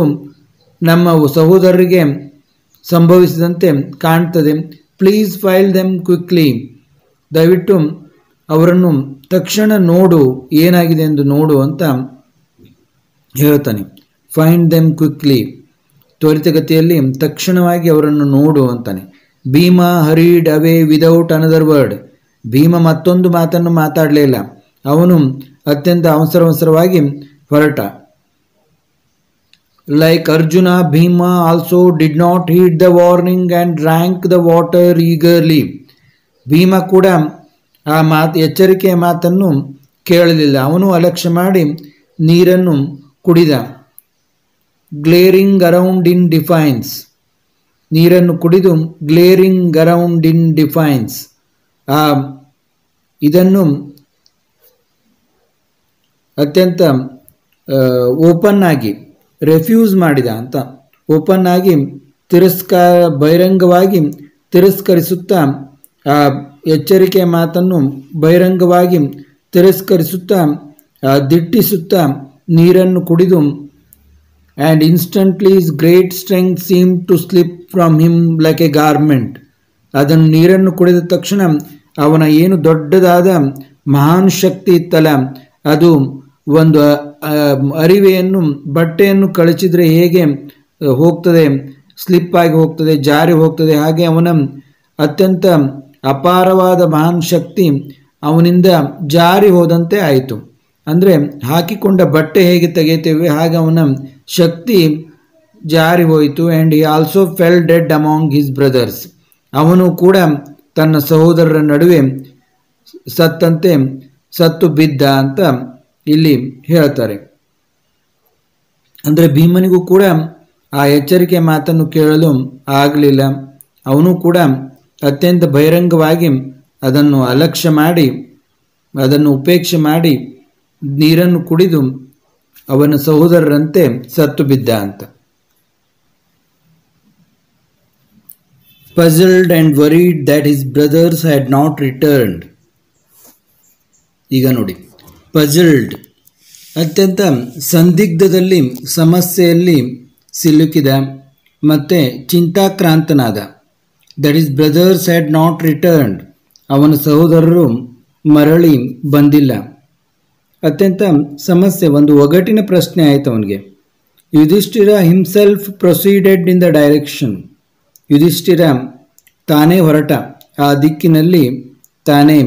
ನಮ್ಮ ಸಹೋದರರಿಗೆ ಸಂಭವಿಸಿದಂತೆ ಕಾಣ್ತದೆ. ಪ್ಲೀಸ್ ಫೈಲ್ ದೆಮ್ ಕ್ವಿಕ್ಲಿ ದಯವಿಟ್ಟು ಅವರನ್ನು ತಕ್ಷಣ ನೋಡು, ಏನಾಗಿದೆ ಎಂದು ನೋಡು ಅಂತ ಹೇಳ್ತಾನೆ. ಫೈಂಡ್ ದೆಮ್ ಕ್ವಿಕ್ಲಿ ತ್ವರಿತಗತಿಯಲ್ಲಿ ತಕ್ಷಣವಾಗಿ ಅವರನ್ನು ನೋಡು ಅಂತಾನೆ. Bhima hurried away without another word Bhima ಮತ್ತೊಂದು ಮಾತನ್ನು ಮಾತಾಡಲೇ ಇಲ್ಲ. ಅವನು ಅತ್ಯಂತ ಅವಸರ ಅವಸರವಾಗಿ ಹೊರಟ. Like Arjuna Bhima also did not heed the warning and drank the water eagerly Bhima ಕೂಡ ಆ ಮಾತು, ಎಚ್ಚರಿಕೆಯ ಮಾತನ್ನು ಕೇಳಲಿಲ್ಲ. ಅವನು ಅಲಕ್ಷ್ಯ ಮಾಡಿ ನೀರನ್ನು ಕುಡಿದ. Glaring around in defiance. ನೀರನ್ನು ಕುಡಿದು ಗ್ಲೇರಿಂಗ್ ಅರೌಂಡ್ ಇನ್ ಡಿಫೈನ್ಸ್. ಆ, ಇದನ್ನು ಅತ್ಯಂತ ಓಪನ್ ಆಗಿ, ರೆಫ್ಯೂಸ್ ಮಾಡಿದ ಅಂತ. ಓಪನ್ ಆಗಿ ತಿರಸ್ಕಾರ, ಬಹಿರಂಗವಾಗಿ ತಿರಸ್ಕರಿಸುತ್ತಾ ಆ, ಎಚ್ಚರಿಕೆಯ ಮಾತನ್ನು ಬಹಿರಂಗವಾಗಿ ತಿರಸ್ಕರಿಸುತ್ತಾ ದಿಟ್ಟಿಸುತ್ತಾ ನೀರನ್ನು ಕುಡಿದು and instantly his great strength seem to slip from him like a garment ಅದನ್ನು ನೀರನ್ನು ಕುಡಿದ ತಕ್ಷಣ ಅವನ ಏನು ದೊಡ್ಡದಾದ ಮಹಾನ್ ಶಕ್ತಿ ಇತ್ತಲ್ಲ, ಅದು ಒಂದು ಅರಿವೆಯನ್ನು, ಬಟ್ಟೆಯನ್ನು ಕಳಚಿದರೆ ಹೇಗೆ ಹೋಗ್ತದೆ ಸ್ಲಿಪ್ ಆಗಿ ಹೋಗ್ತದೆ, ಜಾರಿ ಹೋಗ್ತದೆ, ಹಾಗೆ ಅವನ ಅತ್ಯಂತ ಅಪಾರವಾದ ಮಹಾನ್ ಶಕ್ತಿ ಅವನಿಂದ ಜಾರಿ ಹೋದಂತೆ ಆಯಿತು. ಅಂದರೆ ಹಾಕಿಕೊಂಡ ಬಟ್ಟೆ ಹೇಗೆ ತೆಗೆಯುತ್ತೇವೆ? ಹಾಗೆ ಅವನ ಶಕ್ತಿ ಜಾರಿ ಹೋಯಿತು. And he also fell dead among his brothers ಅವನು ಕೂಡ ತನ್ನ ಸಹೋದರರ ನಡುವೆ ಸತ್ತಂತೆ ಸತ್ತು ಬಿದ್ದ ಅಂತ ಇಲ್ಲಿ ಹೇಳ್ತಾರೆ. ಅಂದರೆ ಭೀಮನಿಗೂ ಕೂಡ ಆ ಎಚ್ಚರಿಕೆ ಮಾತನ್ನು ಕೇಳಲು ಆಗಲಿಲ್ಲ. ಅವನು ಕೂಡ ಅತ್ಯಂತ ಬಹಿರಂಗವಾಗಿ ಅದನ್ನು ಅಲಕ್ಷ್ಯ ಮಾಡಿ, ಅದನ್ನು ಉಪೇಕ್ಷೆ ಮಾಡಿ ನೀರನ್ನು ಕುಡಿದು ಅವನ ಸಹೋದರರಂತೆ ಸತ್ತು ಬಿದ್ದ ಅಂತ. Puzzled and worried that his brothers had not returned ಈಗ ನೋಡಿ. ಪಜಲ್ಡ್ ಅತ್ಯಂತ ಸಂದಿಗ್ಧದಲ್ಲಿ, ಸಮಸ್ಯೆಯಲ್ಲಿ ಸಿಲುಕಿದ, ಮತ್ತು ಚಿಂತಾಕ್ರಾಂತನಾದ. That his brothers had not returned ಅವನ ಸಹೋದರರು ಮರಳಿ ಬಂದಿಲ್ಲ. ಅತ್ಯಂತ ಸಮಸ್ಯೆ, ಒಂದು ಒಗಟಿನ ಪ್ರಶ್ನೆ ಆಯಿತು ಅವನಿಗೆ. Yudhishthira himself proceeded in the direction Yudhishthira ತಾನೇ ಹೊರಟ. ಆ ದಿಕ್ಕಿನಲ್ಲಿ ತಾನೇ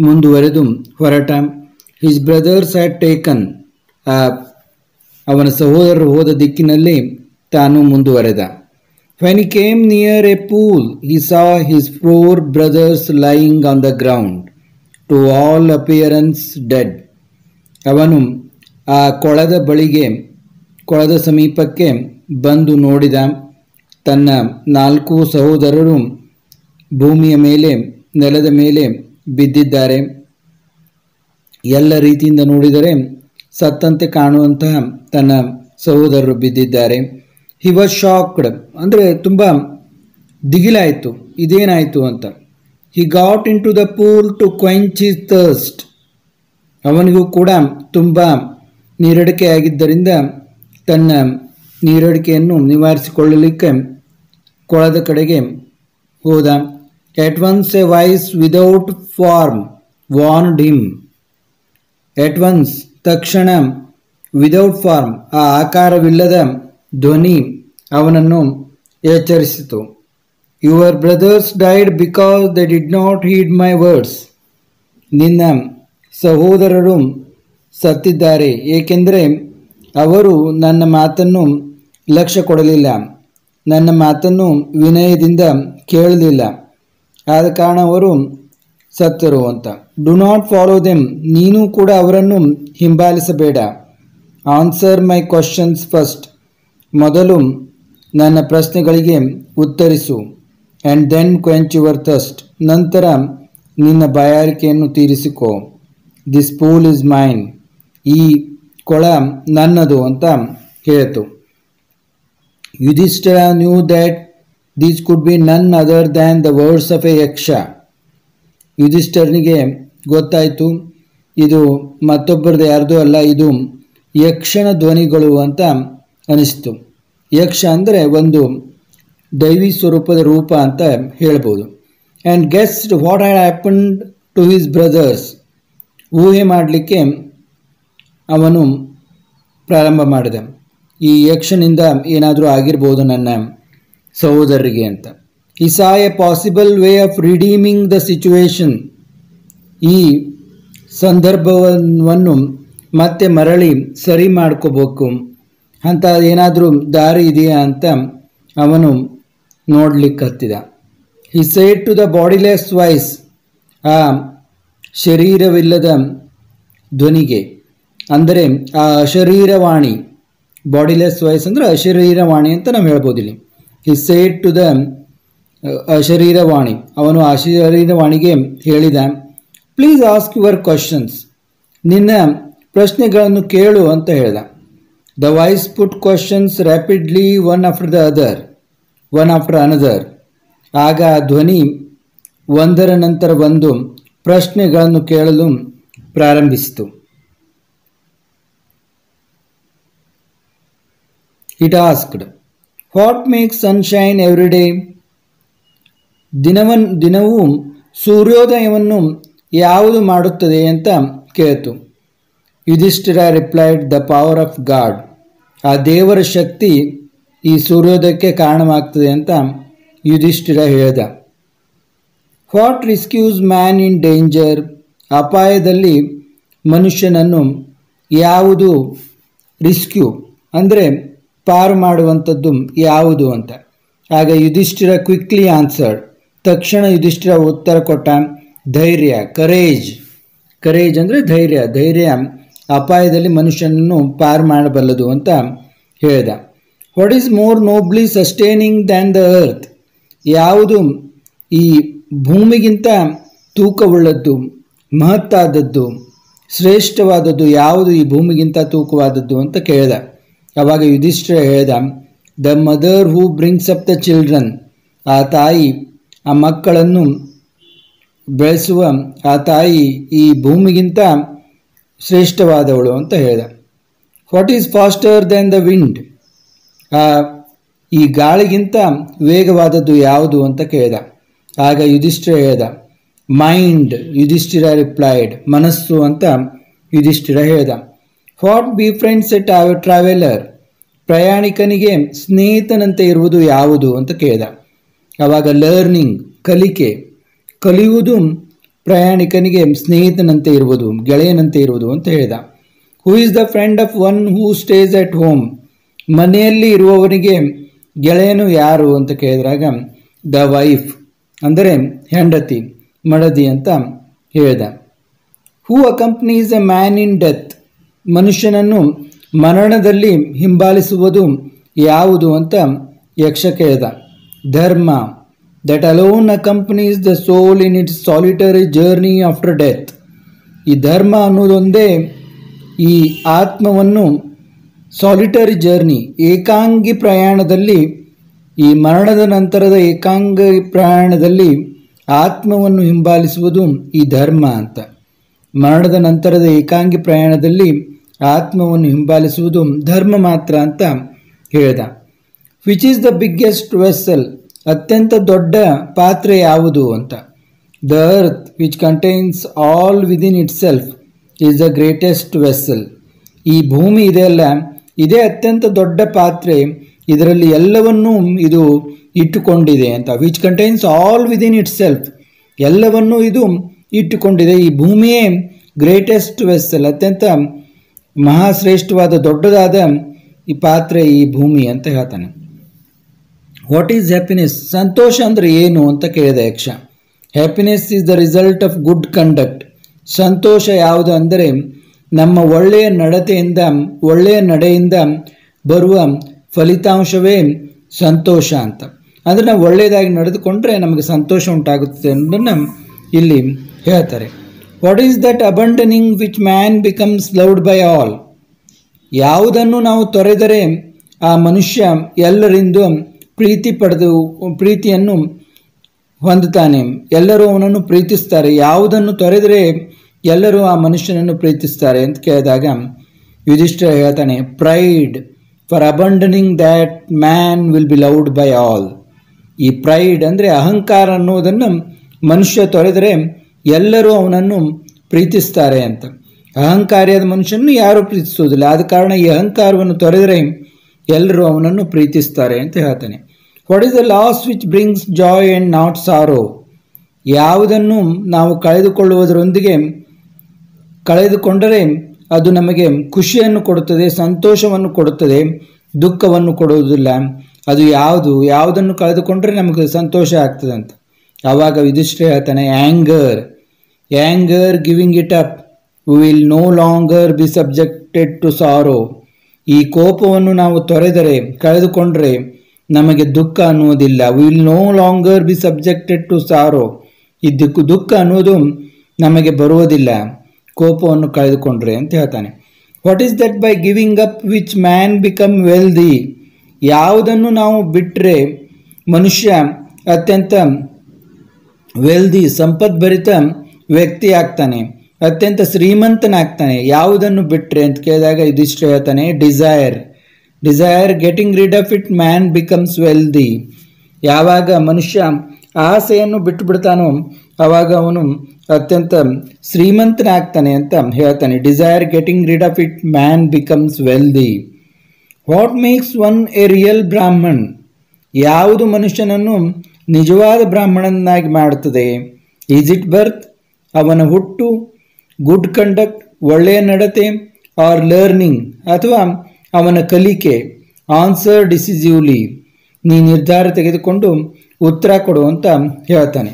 ಮುಂದುವರೆದು ಹೊರಟ. ಹಿಸ್ ಬ್ರದರ್ಸ್ ಹ್ಯಾಡ್ ಟೇಕನ್ ಆ ಅವನ ಸಹೋದರರು ಹೋದ ದಿಕ್ಕಿನಲ್ಲಿ ತಾನು ಮುಂದುವರೆದ. When he came near a pool he saw his four brothers lying on the ground, to all appearance dead. ಅವನು ಆ ಕೊಳದ ಬಳಿಗೆ, ಕೊಳದ ಸಮೀಪಕ್ಕೆ ಬಂದು ನೋಡಿದ ತನ್ನ ನಾಲ್ಕು ಸಹೋದರರು ಭೂಮಿಯ ಮೇಲೆ, ನೆಲದ ಮೇಲೆ ಬಿದ್ದಿದ್ದಾರೆ. ಎಲ್ಲ ರೀತಿಯಿಂದ ನೋಡಿದರೆ ಸತ್ತಂತೆ ಕಾಣುವಂತಹ ತನ್ನ ಸಹೋದರರು ಬಿದ್ದಿದ್ದಾರೆ. ಹಿ ವಾಸ್ ಶಾಕ್ಡ್ ಅಂದರೆ ತುಂಬ ದಿಗಿಲಾಯಿತು. ಇದೇನಾಯಿತು ಅಂತ? He got into the pool to quench his thirst ಅವನಿಗೂ ಕೂಡ ತುಂಬ ನೀರಡಿಕೆ ಆಗಿದ್ದರಿಂದ ತನ್ನ ನೀರಡಿಕೆಯನ್ನು ನಿವಾರಿಸಿಕೊಳ್ಳಲಿಕ್ಕೆ ಕೊಳದ ಕಡೆಗೆ ಹೋದ. At once a voice without form warned him at once ತಕ್ಷಣ ವಿದೌಟ್ ಫಾರ್ಮ್ ಆ ಆಕಾರವಿಲ್ಲದ ಧ್ವನಿ ಅವನನ್ನು ಎಚ್ಚರಿಸಿತು. Your brothers died because they did not heed my words ನಿನ್ನ ಸಹೋದರರು ಸತ್ತಿದ್ದಾರೆ, ಏಕೆಂದರೆ ಅವರು ನನ್ನ ಮಾತನ್ನು ಲಕ್ಷ್ಯ ಕೊಡಲಿಲ್ಲ ನನ್ನ ಮಾತನ್ನು ವಿನಯದಿಂದ ಕೇಳಲಿಲ್ಲ. ಆದ ಕಾರಣ ಅವರು ಸತ್ತರು ಅಂತ. ಡು ನಾಟ್ ಫಾಲೋ ದೆಮ್ ನೀನು ಕೂಡ ಅವರನ್ನು ಹಿಂಬಾಲಿಸಬೇಡ. ಆನ್ಸರ್ ಮೈ ಕ್ವಶನ್ಸ್ ಫಸ್ಟ್ ಮೊದಲು ನನ್ನ ಪ್ರಶ್ನೆಗಳಿಗೆ ಉತ್ತರಿಸು and then quench your thirst ನಂತರ ನಿನ್ನ ಬಾಯಾರಿಕೆಯನ್ನು ತೀರಿಸಿಕೊ. ದಿಸ್ ಪೂಲ್ ಇಸ್ ಮೈನ್ ಈ ಕೊಳ ನನ್ನದು ಅಂತ ಹೇಳಿತು. Yudhishthira knew that these could be none other than the words of a Yaksha ಯುಧಿಷ್ಠರನಿಗೆ ಗೊತ್ತಾಯಿತು, ಇದು ಮತ್ತೊಬ್ಬರದ್ದು ಯಾರ್ದೂ ಅಲ್ಲ, ಇದು ಯಕ್ಷನ ಧ್ವನಿಗಳು ಅಂತ ಅನಿಸ್ತು. ಯಕ್ಷ ಅಂದರೆ ಒಂದು ದೈವಿ ಸ್ವರೂಪದ ರೂಪ ಅಂತ ಹೇಳ್ಬೋದು. And guessed what had happen to his brothers ಊಹೆ ಮಾಡಲಿಕ್ಕೆ ಅವನು ಪ್ರಾರಂಭ ಮಾಡಿದೆ. ಈ ಯಕ್ಷನಿಂದ ಏನಾದರೂ ಆಗಿರ್ಬೋದು ನನ್ನ ಸಹೋದರರಿಗೆ ಅಂತ. He saw a possible way of redeeming the situation ಈ ಸಂದರ್ಭವನ್ನು ಮತ್ತೆ ಮರಳಿ ಸರಿ ಮಾಡ್ಕೋಬೇಕು. ಅಂತ ಏನಾದರೂ ದಾರಿ ಇದೆಯಾ ಅಂತ ಅವನು ನೋಡ್ಲಿಕ್ಕೆ ಹತ್ತಿದ he said to the bodiless voice ಆ ಶರೀರವಿಲ್ಲದ ಧ್ವನಿಗೆ, ಅಂದರೆ ಆ ಅಶರೀರವಾಣಿ ಬಾಡಿಲೆಸ್ ವಾಯ್ಸ್ ಅಂದರೆ ಅಶರೀರವಾಣಿ ಅಂತ ನಾವು ಹೇಳ್ಬೋದು ಇಲ್ಲಿ ಹಿ ಸೇಡ್ ಟು ದ ಅಶರೀರವಾಣಿ, ಅವನು ಅಶರೀರವಾಣಿಗೆ ಹೇಳಿದ ಪ್ಲೀಸ್ ಆಸ್ಕ್ ಯುವರ್ ಕ್ವಶನ್ಸ್ ನಿನ್ನ ಪ್ರಶ್ನೆಗಳನ್ನು ಕೇಳು ಅಂತ ಹೇಳ್ದ. The voice put questions rapidly one after the other one after another ಆಗ ಧ್ವನಿ ಒಂದರ ನಂತರ ಒಂದು ಪ್ರಶ್ನೆಗಳನ್ನು ಕೇಳಲು ಪ್ರಾರಂಭಿಸಿತು. It asked what makes sunshine every day ದಿನವನ್ ದಿನವೂ ಸೂರ್ಯೋದಯವನ್ನು ಯಾವುದು ಮಾಡುತ್ತದೆ ಅಂತ ಕೇಳಿತು. Yudhishthira replied the power of god ಆ ದೇವರ ಶಕ್ತಿ ಈ ಸೂರ್ಯೋದಯಕ್ಕೆ ಕಾರಣವಾಗ್ತದೆ ಅಂತ ಯುಧಿಷ್ಠಿರ ಹೇಳ್ದ. What rescues man in danger ಅಪಾಯದಲ್ಲಿ ಮನುಷ್ಯನನ್ನು ಯಾವುದು ರಿಸ್ಕ್ಯೂ ಅಂದರೆ ಪಾರು ಮಾಡುವಂಥದ್ದು ಯಾವುದು ಅಂತ. ಆಗ ಯುಧಿಷ್ಠಿರ ಕ್ವಿಕ್ಲಿ ಆನ್ಸರ್ಡ್ ತಕ್ಷಣ ಯುಧಿಷ್ಠಿರ ಉತ್ತರ ಕೊಟ್ಟ, ಧೈರ್ಯ ಕರೇಜ್ ಕರೇಜ್ ಅಂದರೆ ಧೈರ್ಯ ಧೈರ್ಯ ಅಪಾಯದಲ್ಲಿ ಮನುಷ್ಯನನ್ನು ಪಾರು ಮಾಡಬಲ್ಲದು ಅಂತ ಹೇಳಿದ. What is more nobly sustaining than the earth ಯಾವುದು ಈ ಭೂಮಿಗಿಂತ ತೂಕವುಳ್ಳದ್ದು, ಮಹತ್ತಾದದ್ದು, ಶ್ರೇಷ್ಠವಾದದ್ದು ಯಾವುದು ಈ ಭೂಮಿಗಿಂತ ತೂಕವಾದದ್ದು ಅಂತ ಕೇಳಿದ. ಅವಾಗ ಯುಧಿಷ್ಠಿರ ಹೇಳ್ದ the mother who brings up the children ಆ ತಾಯಿ, ಆ ಮಕ್ಕಳನ್ನು ಬೆಳೆಸುವ, ಆ ತಾಯಿ ಈ ಭೂಮಿಗಿಂತ ಶ್ರೇಷ್ಠವಾದವಳು ಅಂತ ಹೇಳ್ದ. What is faster than the wind ಈ ಗಾಳಿಗಿಂತ ವೇಗವಾದದ್ದು ಯಾವುದು ಅಂತ ಕೇಳಿದ. ಆಗ ಯುಧಿಷ್ಠಿರ ಹೇಳ್ದ ಮೈಂಡ್ ಯುಧಿಷ್ಠಿರ ರಿಪ್ಲೈಡ್ ಮನಸ್ಸು ಅಂತ ಯುಧಿಷ್ಠಿರ ಹೇಳ್ದ. ವಾಟ್ ಬಿ ಫ್ರೆಂಡ್ಸ್ ಎಟ್ ಆ ಟ್ರಾವೆಲರ್ ಪ್ರಯಾಣಿಕನಿಗೆ ಸ್ನೇಹಿತನಂತೆ ಇರುವುದು ಯಾವುದು ಅಂತ ಕೇಳ್ದ. ಆವಾಗ ಲರ್ನಿಂಗ್ ಕಲಿಕೆ, ಕಲಿಯುವುದು ಪ್ರಯಾಣಿಕನಿಗೆ ಸ್ನೇಹಿತನಂತೆ ಇರುವುದು, ಗೆಳೆಯನಂತೆ ಇರುವುದು ಅಂತ ಹೇಳಿದ. Who is the friend of one who stays at home ಮನೆಯಲ್ಲಿ ಇರುವವನಿಗೆ ಗೆಳೆಯನು ಯಾರು ಅಂತ ಕೇಳಿದ್ರಾಗ ದ ವೈಫ್ ಅಂದರೆ ಹೆಂಡತಿ, ಮಡದಿ ಅಂತ ಹೇಳಿದ. Who accompanies a man in death ಮನುಷ್ಯನನ್ನು ಮರಣದಲ್ಲಿ ಹಿಂಬಾಲಿಸುವುದು ಯಾವುದು ಅಂತ ಯಕ್ಷ ಕೇಳಿದ. Dharma. That alone accompanies the soul in its solitary journey after death ಈ ಧರ್ಮ ಅನ್ನೋದೊಂದೇ ಈ ಆತ್ಮವನ್ನು ಸಾಲಿಟರಿ ಜರ್ನಿ ಏಕಾಂಗಿ ಪ್ರಯಾಣದಲ್ಲಿ, ಈ ಮರಣದ ನಂತರದ ಏಕಾಂಗಿ ಪ್ರಯಾಣದಲ್ಲಿ ಆತ್ಮವನ್ನು ಹಿಂಬಾಲಿಸುವುದು ಈ ಧರ್ಮ ಅಂತ. ಮರಣದ ನಂತರದ ಏಕಾಂಗಿ ಪ್ರಯಾಣದಲ್ಲಿ ಆತ್ಮವನ್ನು ಹಿಂಬಾಲಿಸುವುದು ಧರ್ಮ ಮಾತ್ರ ಅಂತ ಹೇಳ್ದ. Which is the biggest vessel ಅತ್ಯಂತ ದೊಡ್ಡ ಪಾತ್ರೆ ಯಾವುದು ಅಂತ? The earth which contains all within itself is the greatest vessel ಈ ಭೂಮಿ ಇದೆಯಲ್ಲ ಇದೇ ಅತ್ಯಂತ ದೊಡ್ಡ ಪಾತ್ರೆ. ಇದರಲ್ಲಿ ಎಲ್ಲವನ್ನೂ ಇದು ಇಟ್ಟುಕೊಂಡಿದೆ ಅಂತ. Which contains all within itself ಎಲ್ಲವನ್ನೂ ಇದು ಇಟ್ಟುಕೊಂಡಿದೆ. ಈ ಭೂಮಿಯೇ ಗ್ರೇಟೆಸ್ಟ್ ವೆಸ್ಸಲ್ ಅತ್ಯಂತ ಮಹಾಶ್ರೇಷ್ಠವಾದ, ದೊಡ್ಡದಾದ ಈ ಪಾತ್ರೆ, ಈ ಭೂಮಿ ಅಂತ ಹೇಳ್ತಾನೆ. ವಾಟ್ ಈಸ್ ಹ್ಯಾಪಿನೆಸ್ ಸಂತೋಷ ಅಂದರೆ ಏನು ಅಂತ ಕೇಳಿದ Yaksha. Happiness is the result of good conduct ಸಂತೋಷ ಯಾವುದು ಅಂದರೆ ನಮ್ಮ ಒಳ್ಳೆಯ ನಡತೆಯಿಂದ, ಒಳ್ಳೆಯ ನಡೆಯಿಂದ ಬರುವ ಫಲಿತಾಂಶವೇ ಸಂತೋಷ ಅಂತ. ಅಂದರೆ ನಾವು ಒಳ್ಳೆಯದಾಗಿ ನಡೆದುಕೊಂಡ್ರೆ ನಮಗೆ ಸಂತೋಷ ಉಂಟಾಗುತ್ತದೆ ಅನ್ನೋದನ್ನು ಇಲ್ಲಿ ಹೇಳ್ತಾರೆ. What is that abandoning which man becomes loved by all ಯಾವುದನ್ನು ನಾವು ತೊರೆದರೆ ಆ ಮನುಷ್ಯ ಎಲ್ಲರಿಂದ ಪ್ರೀತಿ ಪಡೆದು, ಪ್ರೀತಿಯನ್ನು ಹೊಂದುತ್ತಾನೆ. ಎಲ್ಲರೂ ಅವನನ್ನು ಪ್ರೀತಿಸ್ತಾರೆ ಯಾವುದನ್ನು ತೊರೆದರೆ ಎಲ್ಲರೂ ಆ ಮನುಷ್ಯನನ್ನು ಪ್ರೀತಿಸ್ತಾರೆ ಅಂತ ಕೇಳಿದಾಗ ಯುಧಿಷ್ಠಿರ ಹೇಳ್ತಾನೆ pride for abandoning that man will be loved by all ಈ ಪ್ರೈಡ್ ಅಂದರೆ ಅಹಂಕಾರ ಅನ್ನೋದನ್ನು ಮನುಷ್ಯ ತೊರೆದರೆ ಎಲ್ಲರೂ ಅವನನ್ನು ಪ್ರೀತಿಸ್ತಾರೆ ಅಂತ. ಅಹಂಕಾರಿಯಾದ ಮನುಷ್ಯನನ್ನು ಯಾರೂ ಪ್ರೀತಿಸುವುದಿಲ್ಲ. ಆದ ಕಾರಣ ಈ ಅಹಂಕಾರವನ್ನು ತೊರೆದರೆ ಎಲ್ಲರೂ ಅವನನ್ನು ಪ್ರೀತಿಸ್ತಾರೆ ಅಂತ ಹೇಳ್ತಾನೆ. What is the loss which brings joy and not sorrow ಯಾವುದನ್ನು ನಾವು ಕಳೆದುಕೊಳ್ಳುವುದರೊಂದಿಗೆ ಕಳೆದುಕೊಂಡರೆ ಅದು ನಮಗೆ ಖುಷಿಯನ್ನು ಕೊಡುತ್ತದೆ, ಸಂತೋಷವನ್ನು ಕೊಡುತ್ತದೆ, ದುಃಖವನ್ನು ಕೊಡುವುದಿಲ್ಲ. ಅದು ಯಾವುದು? ಯಾವುದನ್ನು ಕಳೆದುಕೊಂಡರೆ ನಮಗೆ ಸಂತೋಷ ಆಗ್ತದೆ ಅಂತ ಆವಾಗ ಯುಧಿಷ್ಠಿರ ಹೇಳ್ತಾನೆ anger anger giving it up will no longer be subjected to sorrow ಈ ಕೋಪವನ್ನು ನಾವು ತೊರೆದರೆ, ಕಳೆದುಕೊಂಡರೆ ನಮಗೆ ದುಃಖ ಅನ್ನುವುದಿಲ್ಲ. Will no longer be subjected to sorrow ಈ ದುಃಖ ಅನ್ನೋದು ನಮಗೆ ಬರುವುದಿಲ್ಲ. ಕೋಪವನ್ನು ಕಳೆದುಕೊಂಡ್ರೆ ಅಂತ ಹೇಳ್ತಾನೆ. What is that by giving up which man become wealthy ಯಾವುದನ್ನು ನಾವು ಬಿಟ್ಟರೆ ಮನುಷ್ಯ ಅತ್ಯಂತ ವೆಲ್ದಿ ಸಂಪದ್ಭರಿತ ವ್ಯಕ್ತಿ ಆಗ್ತಾನೆ ಅತ್ಯಂತ ಶ್ರೀಮಂತನಾಗ್ತಾನೆ? ಯಾವುದನ್ನು ಬಿಟ್ಟರೆ ಅಂತ ಕೇಳಿದಾಗ ಇದಿಷ್ಟು ಹೇಳ್ತಾನೆ desire desire getting rid of it man becomes wealthy ಯಾವಾಗ ಮನುಷ್ಯ ಆಸೆಯನ್ನು ಬಿಟ್ಟು ಬಿಡ್ತಾನೋ ಆವಾಗ ಅವನು ಅತ್ಯಂತ ಶ್ರೀಮಂತನಾಗ್ತಾನೆ ಅಂತ ಹೇಳ್ತಾನೆ. Desire getting rid of it man becomes wealthy what makes one a real Brahmin ಯಾವುದು ಮನುಷ್ಯನನ್ನು ನಿಜವಾದ ಬ್ರಾಹ್ಮಣನಾಗಿ ಮಾಡುತ್ತದೆ? ಈಸ್ ಇಟ್ ಬರ್ತ್ ಅವನ ಹುಟ್ಟು ಗುಡ್ ಕಂಡಕ್ಟ್ ಒಳ್ಳೆಯ ನಡತೆ ಆರ್ ಲರ್ನಿಂಗ್ ಅಥವಾ ಅವನ ಕಲಿಕೆ ಆನ್ಸರ್ ಡಿಸಿಸಿವ್ಲಿ ನೀ ನಿರ್ಧಾರ ತೆಗೆದುಕೊಂಡು ಉತ್ತರ ಕೊಡು ಅಂತ ಹೇಳ್ತಾನೆ.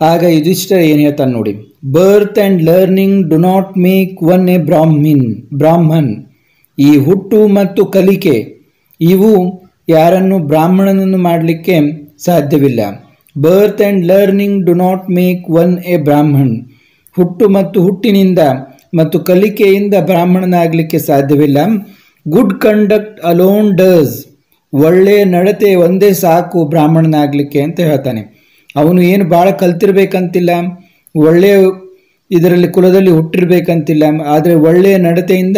ಆಗ ಇದಿಷ್ಟ ಏನು ಹೇಳ್ತಾನೆ ನೋಡಿ birth and learning do not make one a Brahmin Brahmin ಈ ಹುಟ್ಟು ಮತ್ತು ಕಲಿಕೆ, ಇವು ಯಾರನ್ನು ಬ್ರಾಹ್ಮಣನನ್ನು ಮಾಡಲಿಕ್ಕೆ ಸಾಧ್ಯವಿಲ್ಲ. Birth and learning do not make one a Brahmin ಹುಟ್ಟು ಮತ್ತು ಹುಟ್ಟಿನಿಂದ ಮತ್ತು ಕಲಿಕೆಯಿಂದ ಬ್ರಾಹ್ಮಣನಾಗಲಿಕ್ಕೆ ಸಾಧ್ಯವಿಲ್ಲ. ಗುಡ್ ಕಂಡಕ್ಟ್ ಅಲೋನ್ ಡಸ್ ಒಳ್ಳೆಯ ನಡತೆ ಒಂದೇ ಸಾಕು ಬ್ರಾಹ್ಮಣನಾಗಲಿಕ್ಕೆ ಅಂತ ಹೇಳ್ತಾನೆ. ಅವನು ಏನು ಭಾಳ ಕಲ್ತಿರ್ಬೇಕಂತಿಲ್ಲ. ಒಳ್ಳೆಯ ಇದರಲ್ಲಿ ಕುಲದಲ್ಲಿ ಹುಟ್ಟಿರ್ಬೇಕಂತಿಲ್ಲ. ಆದರೆ ಒಳ್ಳೆಯ ನಡತೆಯಿಂದ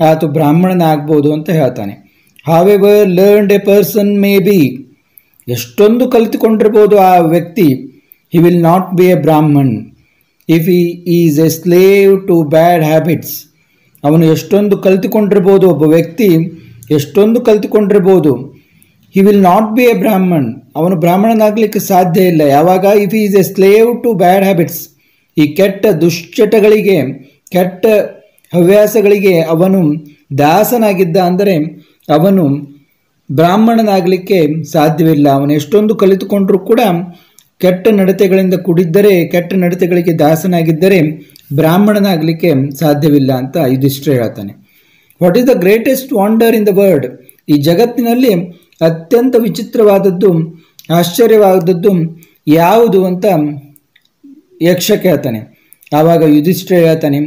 ಆತ ಬ್ರಾಹ್ಮಣನಾಗ್ಬೋದು ಅಂತ ಹೇಳ್ತಾನೆ. However learned a person may be ಎಷ್ಟೊಂದು ಕಲಿತುಕೊಂಡಿರ್ಬೋದು ಆ ವ್ಯಕ್ತಿ. He will not be a Brahmin. If he is a slave to bad habits ಅವನು ಎಷ್ಟೊಂದು ಕಲಿತುಕೊಂಡಿರ್ಬೋದು, ಒಬ್ಬ ವ್ಯಕ್ತಿ ಎಷ್ಟೊಂದು ಕಲಿತುಕೊಂಡಿರ್ಬೋದು he will not be a Brahmin ಅವನು ಬ್ರಾಹ್ಮಣನಾಗಲಿಕ್ಕೆ ಸಾಧ್ಯ ಇಲ್ಲ. ಯಾವಾಗ? If is a slave to bad habits ಈ ಕೆಟ್ಟ ದುಶ್ಚಟಗಳಿಗೆ, ಕೆಟ್ಟ ಹವ್ಯಾಸಗಳಿಗೆ ಅವನು ದಾಸನಾಗಿದ್ದ ಅಂದರೆ ಅವನು ಬ್ರಾಹ್ಮಣನಾಗಲಿಕ್ಕೆ ಸಾಧ್ಯವಿಲ್ಲ. ಅವನು ಎಷ್ಟೊಂದು ಕಲಿತುಕೊಂಡರೂ ಕೂಡ ಕೆಟ್ಟ ನಡತೆಗಳಿಂದ ಕುಡಿದ್ದರೆ, ಕೆಟ್ಟ ನಡತೆಗಳಿಗೆ ದಾಸನಾಗಿದ್ದರೆ ಬ್ರಾಹ್ಮಣನಾಗಲಿಕ್ಕೆ ಸಾಧ್ಯವಿಲ್ಲ ಅಂತ ಯುಧಿಷ್ಠಿರ ಹೇಳ್ತಾನೆ. What is the greatest wonder in the world ಈ ಜಗತ್ತಿನಲ್ಲಿ ಅತ್ಯಂತ ವಿಚಿತ್ರವಾದದ್ದು, ಆಶ್ಚರ್ಯವಾದದ್ದು ಯಾವುದು ಅಂತ ಯಕ್ಷ ಕೇಳ್ತಾನೆ. ಆವಾಗ ಯುಧಿಷ್ಠಿರ ಹೇಳ್ತಾನೆ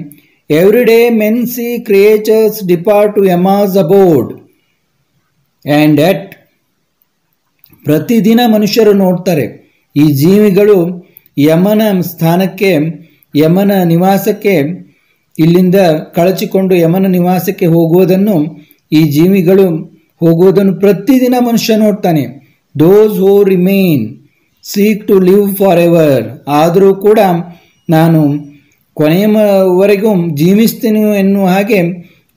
every day men see creatures depart to Yama's abode and yet ಪ್ರತಿದಿನ ಮನುಷ್ಯರು ನೋಡ್ತಾರೆ. ಈ ಜೀವಿಗಳು ಯಮನ ಸ್ಥಾನಕ್ಕೆ, ಯಮನ ನಿವಾಸಕ್ಕೆ, ಇಲ್ಲಿಂದ ಕಳಚಿಕೊಂಡು ಯಮನ ನಿವಾಸಕ್ಕೆ ಹೋಗುವುದನ್ನು ಈ ಜೀವಿಗಳು ಹೋಗುವುದನ್ನು ಪ್ರತಿದಿನ ಮನುಷ್ಯ ನೋಡ್ತಾನೆ. Those who remain seek to live forever ಆದರೂ ಕೂಡ ನಾನು ಕೊನೆಯವರೆಗೂ ಜೀವಿಸ್ತೀನಿ ಎನ್ನುವ ಹಾಗೆ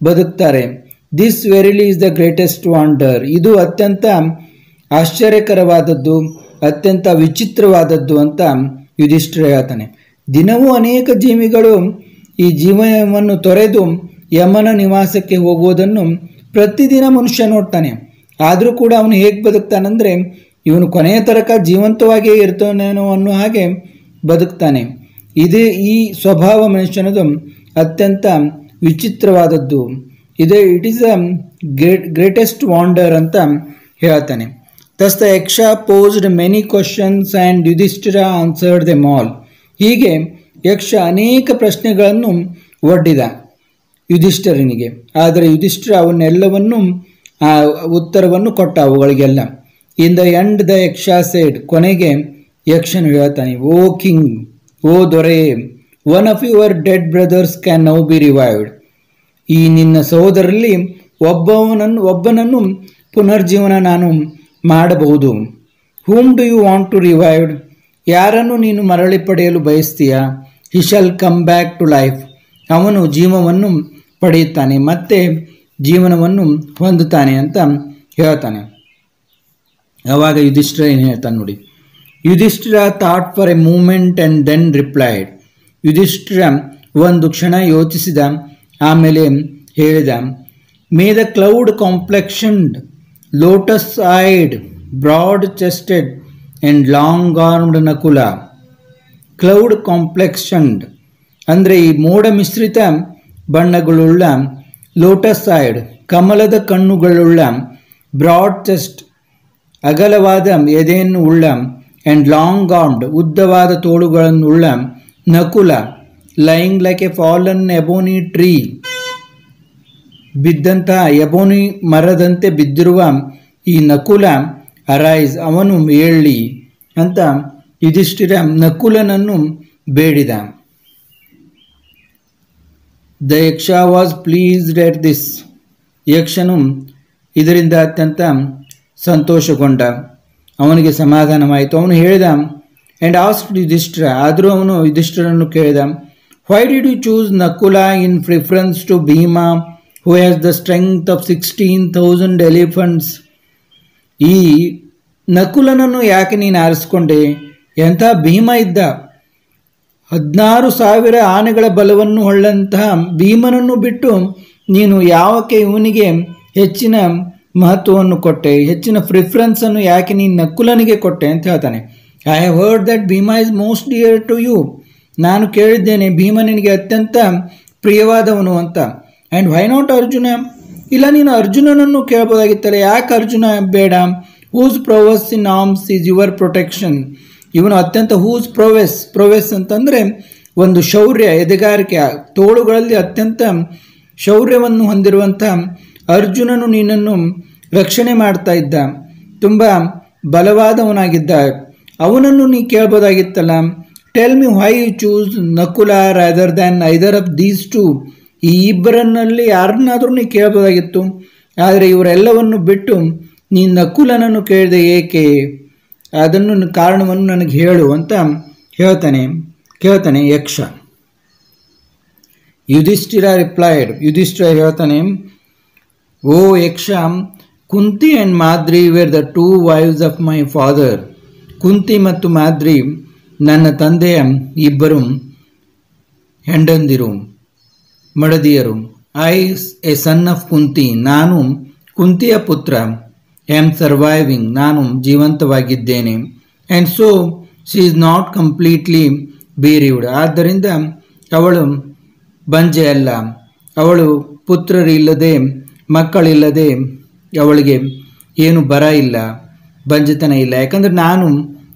ಬದುಕ್ತಾರೆ. This verily is the greatest wonder ಇದು ಅತ್ಯಂತ ಆಶ್ಚರ್ಯಕರವಾದದ್ದು. ಅತ್ಯಂತ ವಿಚಿತ್ರವಾದದ್ದು ಅಂತ ಯುಧಿಷ್ಠಿರ ಹೇಳ್ತಾನೆ. ದಿನವೂ ಅನೇಕ ಜೀವಿಗಳು ಈ ಜೀವನವನ್ನು ತೊರೆದು ಯಮನ ನಿವಾಸಕ್ಕೆ ಹೋಗುವುದನ್ನು ಪ್ರತಿದಿನ ಮನುಷ್ಯ ನೋಡ್ತಾನೆ. ಆದರೂ ಕೂಡ ಅವನು ಹೇಗೆ ಬದುಕ್ತಾನಂದರೆ ಇವನು ಕೊನೆಯ ತನಕ ಜೀವಂತವಾಗಿಯೇ ಇರ್ತಾನೇನೋ ಅನ್ನೋ ಹಾಗೆ ಬದುಕ್ತಾನೆ. ಇದೇ ಈ ಸ್ವಭಾವ ಮನುಷ್ಯನದು ಅತ್ಯಂತ ವಿಚಿತ್ರವಾದದ್ದು. ಇದೇ it is a great greatest wonder ಅಂತ ಹೇಳ್ತಾನೆ. Thus the Yaksha posed many questions and Yudhishthira answered them all ಹೀಗೆ ಯಕ್ಷ ಅನೇಕ ಪ್ರಶ್ನೆಗಳನ್ನು ಒಡ್ಡಿದ ಯುಧಿಷ್ಠರನಿಗೆ. ಆದರೆ ಯುಧಿಷ್ಠಿರ ಆ, ಉತ್ತರವನ್ನು ಕೊಟ್ಟ ಅವುಗಳಿಗೆಲ್ಲ. In the end the Yaksha said ಕೊನೆಗೆ ಯಕ್ಷನು ಹೇಳ್ತಾನೆ, ಓ ಕಿಂಗ್, ಓ ದೊರೆ one of your dead brothers can now be revived ಈ ನಿನ್ನ ಸಹೋದರಲ್ಲಿ ಒಬ್ಬವನನ್ನು, ಒಬ್ಬನನ್ನು ಪುನರ್ಜೀವನ ನಾನು ಮಾಡಬಹುದು. Whom do you want to revived ಯಾರನ್ನು ನೀನು ಮರಳಿ ಪಡೆಯಲು ಬಯಸ್ತೀಯಾ? He shall come back to life ಅವನು ಜೀವವನ್ನು ಪಡೆಯುತ್ತಾನೆ, ಮತ್ತೆ ಜೀವನವನ್ನು ಹೊಂದುತ್ತಾನೆ ಅಂತ ಹೇಳ್ತಾನೆ. ಯಾವಾಗ ಯುಧಿಷ್ಠಿರ ಏನು ಹೇಳ್ತಾನೆ ನೋಡಿ. Yudhishthira thought for a moment and then replied Yudhishthira ಒಂದು ಕ್ಷಣ ಯೋಚಿಸಿದ, ಆಮೇಲೆ ಹೇಳಿದ may the cloud complexioned chested and long armed Nakula. Cloud complexioned ಅಂದರೆ ಈ ಮೋಡ ಮಿಶ್ರಿತ ಬಣ್ಣಗಳುಳ್ಳ ಲೋಟಸ್ ಐಡ್, ಕಮಲದ ಕಣ್ಣುಗಳುಳ್ಳ ಬ್ರಾಡ್ ಚೆಸ್ಟ್, ಅಗಲವಾದ ಎದೆಯನ್ನು ಉಳ್ಳ ಆ್ಯಂಡ್ ಲಾಂಗ್ ಆರ್ಮ್ಡ್, ಉದ್ದವಾದ ತೋಳುಗಳನ್ನು ಉಳ್ಳ Nakula, lying like a fallen ebony tree. ಬಿದ್ದಂತಹ ebony ಮರದಂತೆ ಬಿದ್ದಿರುವ ಈ ನಕುಲ ಅರೈಸ್ ಅವನು ಏಳಿ ಅಂತ ಯುಧಿಷ್ಠಿರ ನಕುಲನನ್ನು ಬೇಡಿದ. The Yaksha was pleased at this ಯಕ್ಷನು ಇದರಿಂದ ಅತ್ಯಂತ ಸಂತೋಷಗೊಂಡ. ಅವನಿಗೆ ಸಮಾಧಾನವಾಯಿತು. ಅವನು ಹೇಳಿದ ಆ್ಯಂಡ್ ಆಸ್ಕ್ ಯುಧಿಷ್ಠಿರ, ಆದರೂ ಅವನು ಯುಧಿಷ್ಠಿರನ್ನು ಕೇಳಿದ why did you choose Nakula in preference to Bhima who has the strength of sixteen thousand elephants ಈ ನಕುಲನನ್ನು ಯಾಕೆ ನೀನು ಆರಿಸ್ಕೊಂಡೆ? ಎಂಥ ಭೀಮ ಇದ್ದ? ಹದಿನಾರು ಸಾವಿರ ಆನೆಗಳ ಬಲವನ್ನು ಹೊಳ್ಳಂತಹ ಭೀಮನನ್ನು ಬಿಟ್ಟು ನೀನು ಯಾವಕ್ಕೆ ಇವನಿಗೆ ಹೆಚ್ಚಿನ ಮಹತ್ವವನ್ನು ಕೊಟ್ಟೆ? ಹೆಚ್ಚಿನ ಪ್ರಿಫರೆನ್ಸನ್ನು ಯಾಕೆ ನೀನು ನಕುಲನಿಗೆ ಕೊಟ್ಟೆ ಅಂತ ಹೇಳ್ತಾನೆ. I have heard that Bhima is most dear to you ನಾನು ಕೇಳಿದ್ದೇನೆ, ಭೀಮ ನಿನಗೆ ಅತ್ಯಂತ ಪ್ರಿಯವಾದವನು ಅಂತ. ಆ್ಯಂಡ್ ವೈ ನಾಟ್ ಅರ್ಜುನ ಇಲ್ಲ, ನೀನು ಅರ್ಜುನನನ್ನು ಕೇಳ್ಬೋದಾಗಿತ್ತಲ್ಲ ಯಾಕೆ ಅರ್ಜುನ? ಬೇಡ. Whose prowess in arms is your protection ಇವನು ಅತ್ಯಂತ ಹೂಸ್ ಪ್ರೊವೆಸ್ ಪ್ರೊವೆಸ್ ಅಂತಂದರೆ ಒಂದು ಶೌರ್ಯ, ಎದೆಗಾರಿಕೆ. ತೋಳುಗಳಲ್ಲಿ ಅತ್ಯಂತ ಶೌರ್ಯವನ್ನು ಹೊಂದಿರುವಂಥ ಅರ್ಜುನನು ನೀನನ್ನು ರಕ್ಷಣೆ ಮಾಡ್ತಾ ಇದ್ದ. ತುಂಬ ಬಲವಾದವನಾಗಿದ್ದ. ಅವನನ್ನು ನೀ ಕೇಳ್ಬೋದಾಗಿತ್ತಲ್ಲ tell me why you choose Nakula rather than either of these two ಈ ಇಬ್ಬರನ್ನಲ್ಲಿ ಯಾರನ್ನಾದರೂ ನೀ ಕೇಳ್ಬೋದಾಗಿತ್ತು. ಆದರೆ ಇವರೆಲ್ಲವನ್ನು ಬಿಟ್ಟು ನೀ ನಕುಲನನ್ನು ಕೇಳಿದೆ ಏಕೆ? ಅದನ್ನು ಕಾರಣವನ್ನು ನನಗೆ ಹೇಳು ಅಂತ ಹೇಳ್ತಾನೆ, ಕೇಳ್ತಾನೆ ಯಕ್ಷ. ಯುಧಿಷ್ಠಿರ ರಿಪ್ಲೈಡ್ ಯುಧಿಷ್ಠಿರ ಹೇಳ್ತಾನೆ, ಓ Yaksha, Kunti and Madri were the two wives of my father Kunti ಮತ್ತು ಮಾದ್ರಿ ನನ್ನ ತಂದೆಯ ಇಬ್ಬರು ಹೆಂಡಂದಿರು. ಮಡದಿಯರು, I, a son of Kunti, ನಾನು ಕುಂತಿಯ ಪುತ್ರ ಆಮ್ ಸರ್ವೈವಿಂಗ್ ನಾನು ಜೀವಂತವಾಗಿದ್ದೇನೆ. And so she is not completely bereaved ಆದ್ದರಿಂದ ಅವಳು ಬಂಜೆ ಅಲ್ಲ. ಅವಳು ಪುತ್ರರಿಲ್ಲದೆ, ಮಕ್ಕಳಿಲ್ಲದೆ ಅವಳಿಗೆ ಏನು ಬರ ಇಲ್ಲ, ಬಂಜತನ ಇಲ್ಲ. ಯಾಕಂದರೆ ನಾನು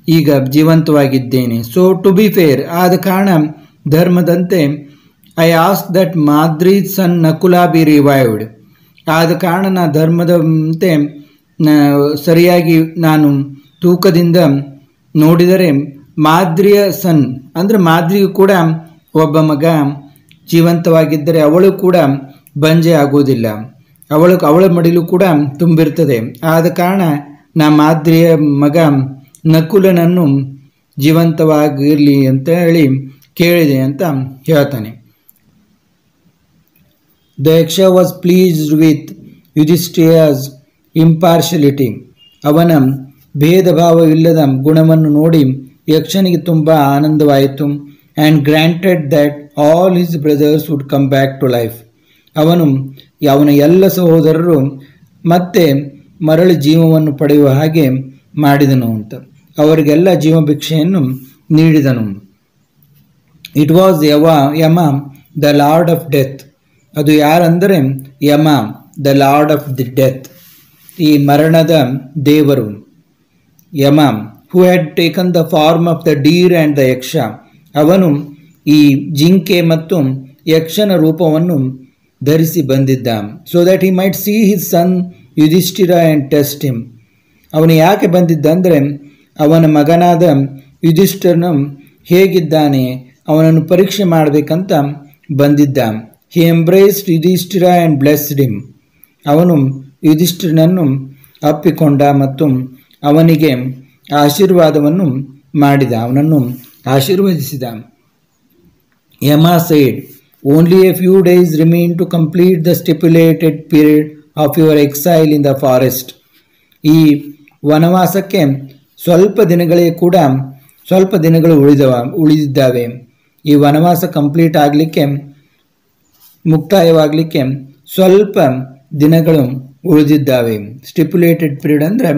ಈಗ ಜೀವಂತವಾಗಿದ್ದೇನೆ. ಸೊ ಟು ಬಿ ಫೇರ್ ಆದ ಕಾರಣ ಧರ್ಮದಂತೆ I ask that Madri son Nakula be revived ಆದ ಕಾರಣ ನಾ ಧರ್ಮದಂತೆ ಸರಿಯಾಗಿ ನಾನು ತೂಕದಿಂದ ನೋಡಿದರೆ ಮಾದ್ರಿಯ ಸನ್ ಅಂದರೆ ಮಾದ್ರಿಯು ಕೂಡ ಒಬ್ಬ ಮಗ ಜೀವಂತವಾಗಿದ್ದರೆ ಅವಳು ಕೂಡ ಬಂಜೆ ಆಗುವುದಿಲ್ಲ. ಅವಳು, ಅವಳ ಮಡಿಲು ಕೂಡ ತುಂಬಿರ್ತದೆ ಆದ ಕಾರಣ ನಾ ಮಾದ್ರಿಯ ಮಗ ನಕುಲನನ್ನು ಜೀವಂತವಾಗಿರಲಿ ಅಂತ ಹೇಳಿ ಕೇಳಿದೆ ಅಂತ ಹೇಳ್ತಾನೆ. Yaksha was pleased with Yudhishthira's impartiality ಅವನ ಭೇದ ಭಾವವಿಲ್ಲದ ಗುಣವನ್ನು ನೋಡಿ ಯಕ್ಷನಿಗೆ ತುಂಬ ಆನಂದವಾಯಿತು and granted that all his brothers would come back to life ಅವನು ಅವನ ಎಲ್ಲ ಸಹೋದರರು ಮತ್ತೆ ಮರಳಿ ಜೀವವನ್ನು ಪಡೆಯುವ ಹಾಗೆ ಮಾಡಿದನು ಅಂತ. ಅವರಿಗೆಲ್ಲ ಜೀವ ಭಿಕ್ಷೆಯನ್ನು ನೀಡಿದನು. ಇಟ್ ವಾಸ್ ಯವ Yama the lord of death ಅದು ಯಾರಂದರೆ Yama the lord of the death ಈ ಮರಣದ ದೇವರು. Yama who had taken the form of the deer and the Yaksha, ಅವನು ಈ ಜಿಂಕೆ ಮತ್ತು ಯಕ್ಷನ ರೂಪವನ್ನು ಧರಿಸಿ ಬಂದಿದ್ದ so that he might see his son Yudhishthira and test him ಅವನು ಯಾಕೆ ಬಂದಿದ್ದ ಅಂದರೆ, ಅವನ ಮಗನಾದ ಯುಧಿಷ್ಠರನು ಹೇಗಿದ್ದಾನೆ, ಅವನನ್ನು ಪರೀಕ್ಷೆ ಮಾಡಬೇಕಂತ ಬಂದಿದ್ದ. He embraced Yudhishthira and blessed him ಅವನು ಯುಧಿಷ್ಠಿರನನ್ನು ಅಪ್ಪಿಕೊಂಡ ಮತ್ತು ಅವನಿಗೆ ಆಶೀರ್ವಾದವನ್ನು ಮಾಡಿದ. ಅವನನ್ನು ಆಶೀರ್ವದಿಸಿದ. Yama said only a few days remain to complete the stipulated period of your exile in the forest ಈ ವನವಾಸಕ್ಕೆ ಸ್ವಲ್ಪ ದಿನಗಳೇ ಕೂಡ ಸ್ವಲ್ಪ ದಿನಗಳು ಉಳಿದವ ಉಳಿದಿದ್ದಾವೆ. ಈ ವನವಾಸ ಕಂಪ್ಲೀಟ್ ಆಗಲಿಕ್ಕೆ ಮುಕ್ತಾಯವಾಗಲಿಕ್ಕೆ ಸ್ವಲ್ಪ ದಿನಗಳು ಉಳಿದಿದ್ದಾವೆ. ಸ್ಟಿಪ್ಯುಲೇಟೆಡ್ ಪೀರಿಯಡ್ ಅಂದರೆ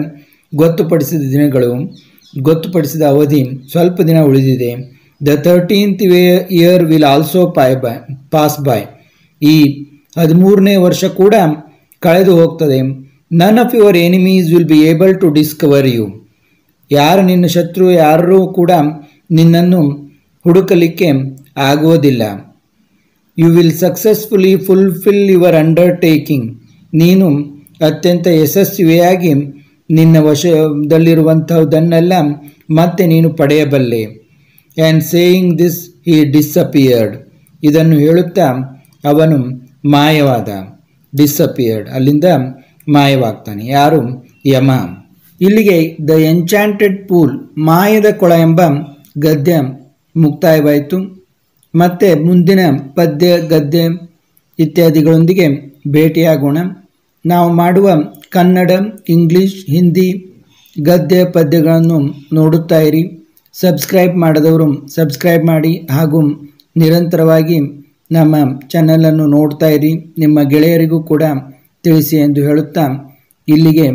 ಗೊತ್ತುಪಡಿಸಿದ ದಿನಗಳು, ಗೊತ್ತುಪಡಿಸಿದ ಅವಧಿ ಸ್ವಲ್ಪ ದಿನ ಉಳಿದಿದೆ. The thirteenth year will also Pai by pass by ಈ ಹದಿಮೂರನೇ ವರ್ಷ ಕೂಡ ಕಳೆದು ಹೋಗ್ತದೆ. None of your enemies will be able to discover you ಯಾರು ನಿನ್ನ ಶತ್ರು, ಯಾರೂ ಕೂಡ ನಿನ್ನನ್ನು ಹುಡುಕಲಿಕ್ಕೆ ಆಗುವುದಿಲ್ಲ. You will successfully fulfil your undertaking ನೀನು ಅತ್ಯಂತ ಯಶಸ್ವಿಯಾಗಿ ನಿನ್ನ ವಶದಲ್ಲಿರುವಂತಹದನ್ನೆಲ್ಲ ಮತ್ತೆ ನೀನು ಪಡೆಯಬಲ್ಲೆ. ಆ್ಯಂಡ್ ಸೇಯಿಂಗ್ ದಿಸ್ ಈ ಡಿಸ್ಅಪಿಯರ್ಡ್ ಇದನ್ನು ಹೇಳುತ್ತಾ ಅವನು ಮಾಯವಾದ ಡಿಸ್ಅಪಿಯರ್ಡ್ ಅಲ್ಲಿಂದ ಮಾಯವಾಗ್ತಾನೆ. ಯಾರು? ಯಮ ಇಲ್ಲಿಗೆ ದ ಎಂಚಾಂಟೆಡ್ ಪೂಲ್ ಮಾಯದ ಕೊಳ ಎಂಬ ಗದ್ಯ ಮುಕ್ತಾಯವಾಯಿತು. ಮತ್ತೆ ಮುಂದಿನ ಪದ್ಯ, ಗದ್ಯ ಇತ್ಯಾದಿಗಳೊಂದಿಗೆ ಭೇಟಿಯಾಗೋಣ. ನಾವು ಮಾಡುವ ಕನ್ನಡ, ಇಂಗ್ಲಿಷ್, ಹಿಂದಿ ಗದ್ಯ ಪದ್ಯಗಳನ್ನು ನೋಡುತ್ತಾ ಇರಿ. ಸಬ್ಸ್ಕ್ರೈಬ್ ಮಾಡದವರು ಸಬ್ಸ್ಕ್ರೈಬ್ ಮಾಡಿ ಹಾಗೂ ನಿರಂತರವಾಗಿ ನಮ್ಮ ಚಾನಲನ್ನು ನೋಡ್ತಾ ಇರಿ. ನಿಮ್ಮ ಗೆಳೆಯರಿಗೂ ಕೂಡ ತಿಳಿಸಿ ಎಂದು ಹೇಳುತ್ತಾ ಇಲ್ಲಿಗೆ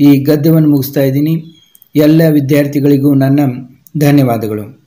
ಈ ಗದ್ಯವನ್ನು ಮುಗಿಸ್ತಾ ಇದ್ದೀನಿ. ಎಲ್ಲ ವಿದ್ಯಾರ್ಥಿಗಳಿಗೂ ನನ್ನ ಧನ್ಯವಾದಗಳು.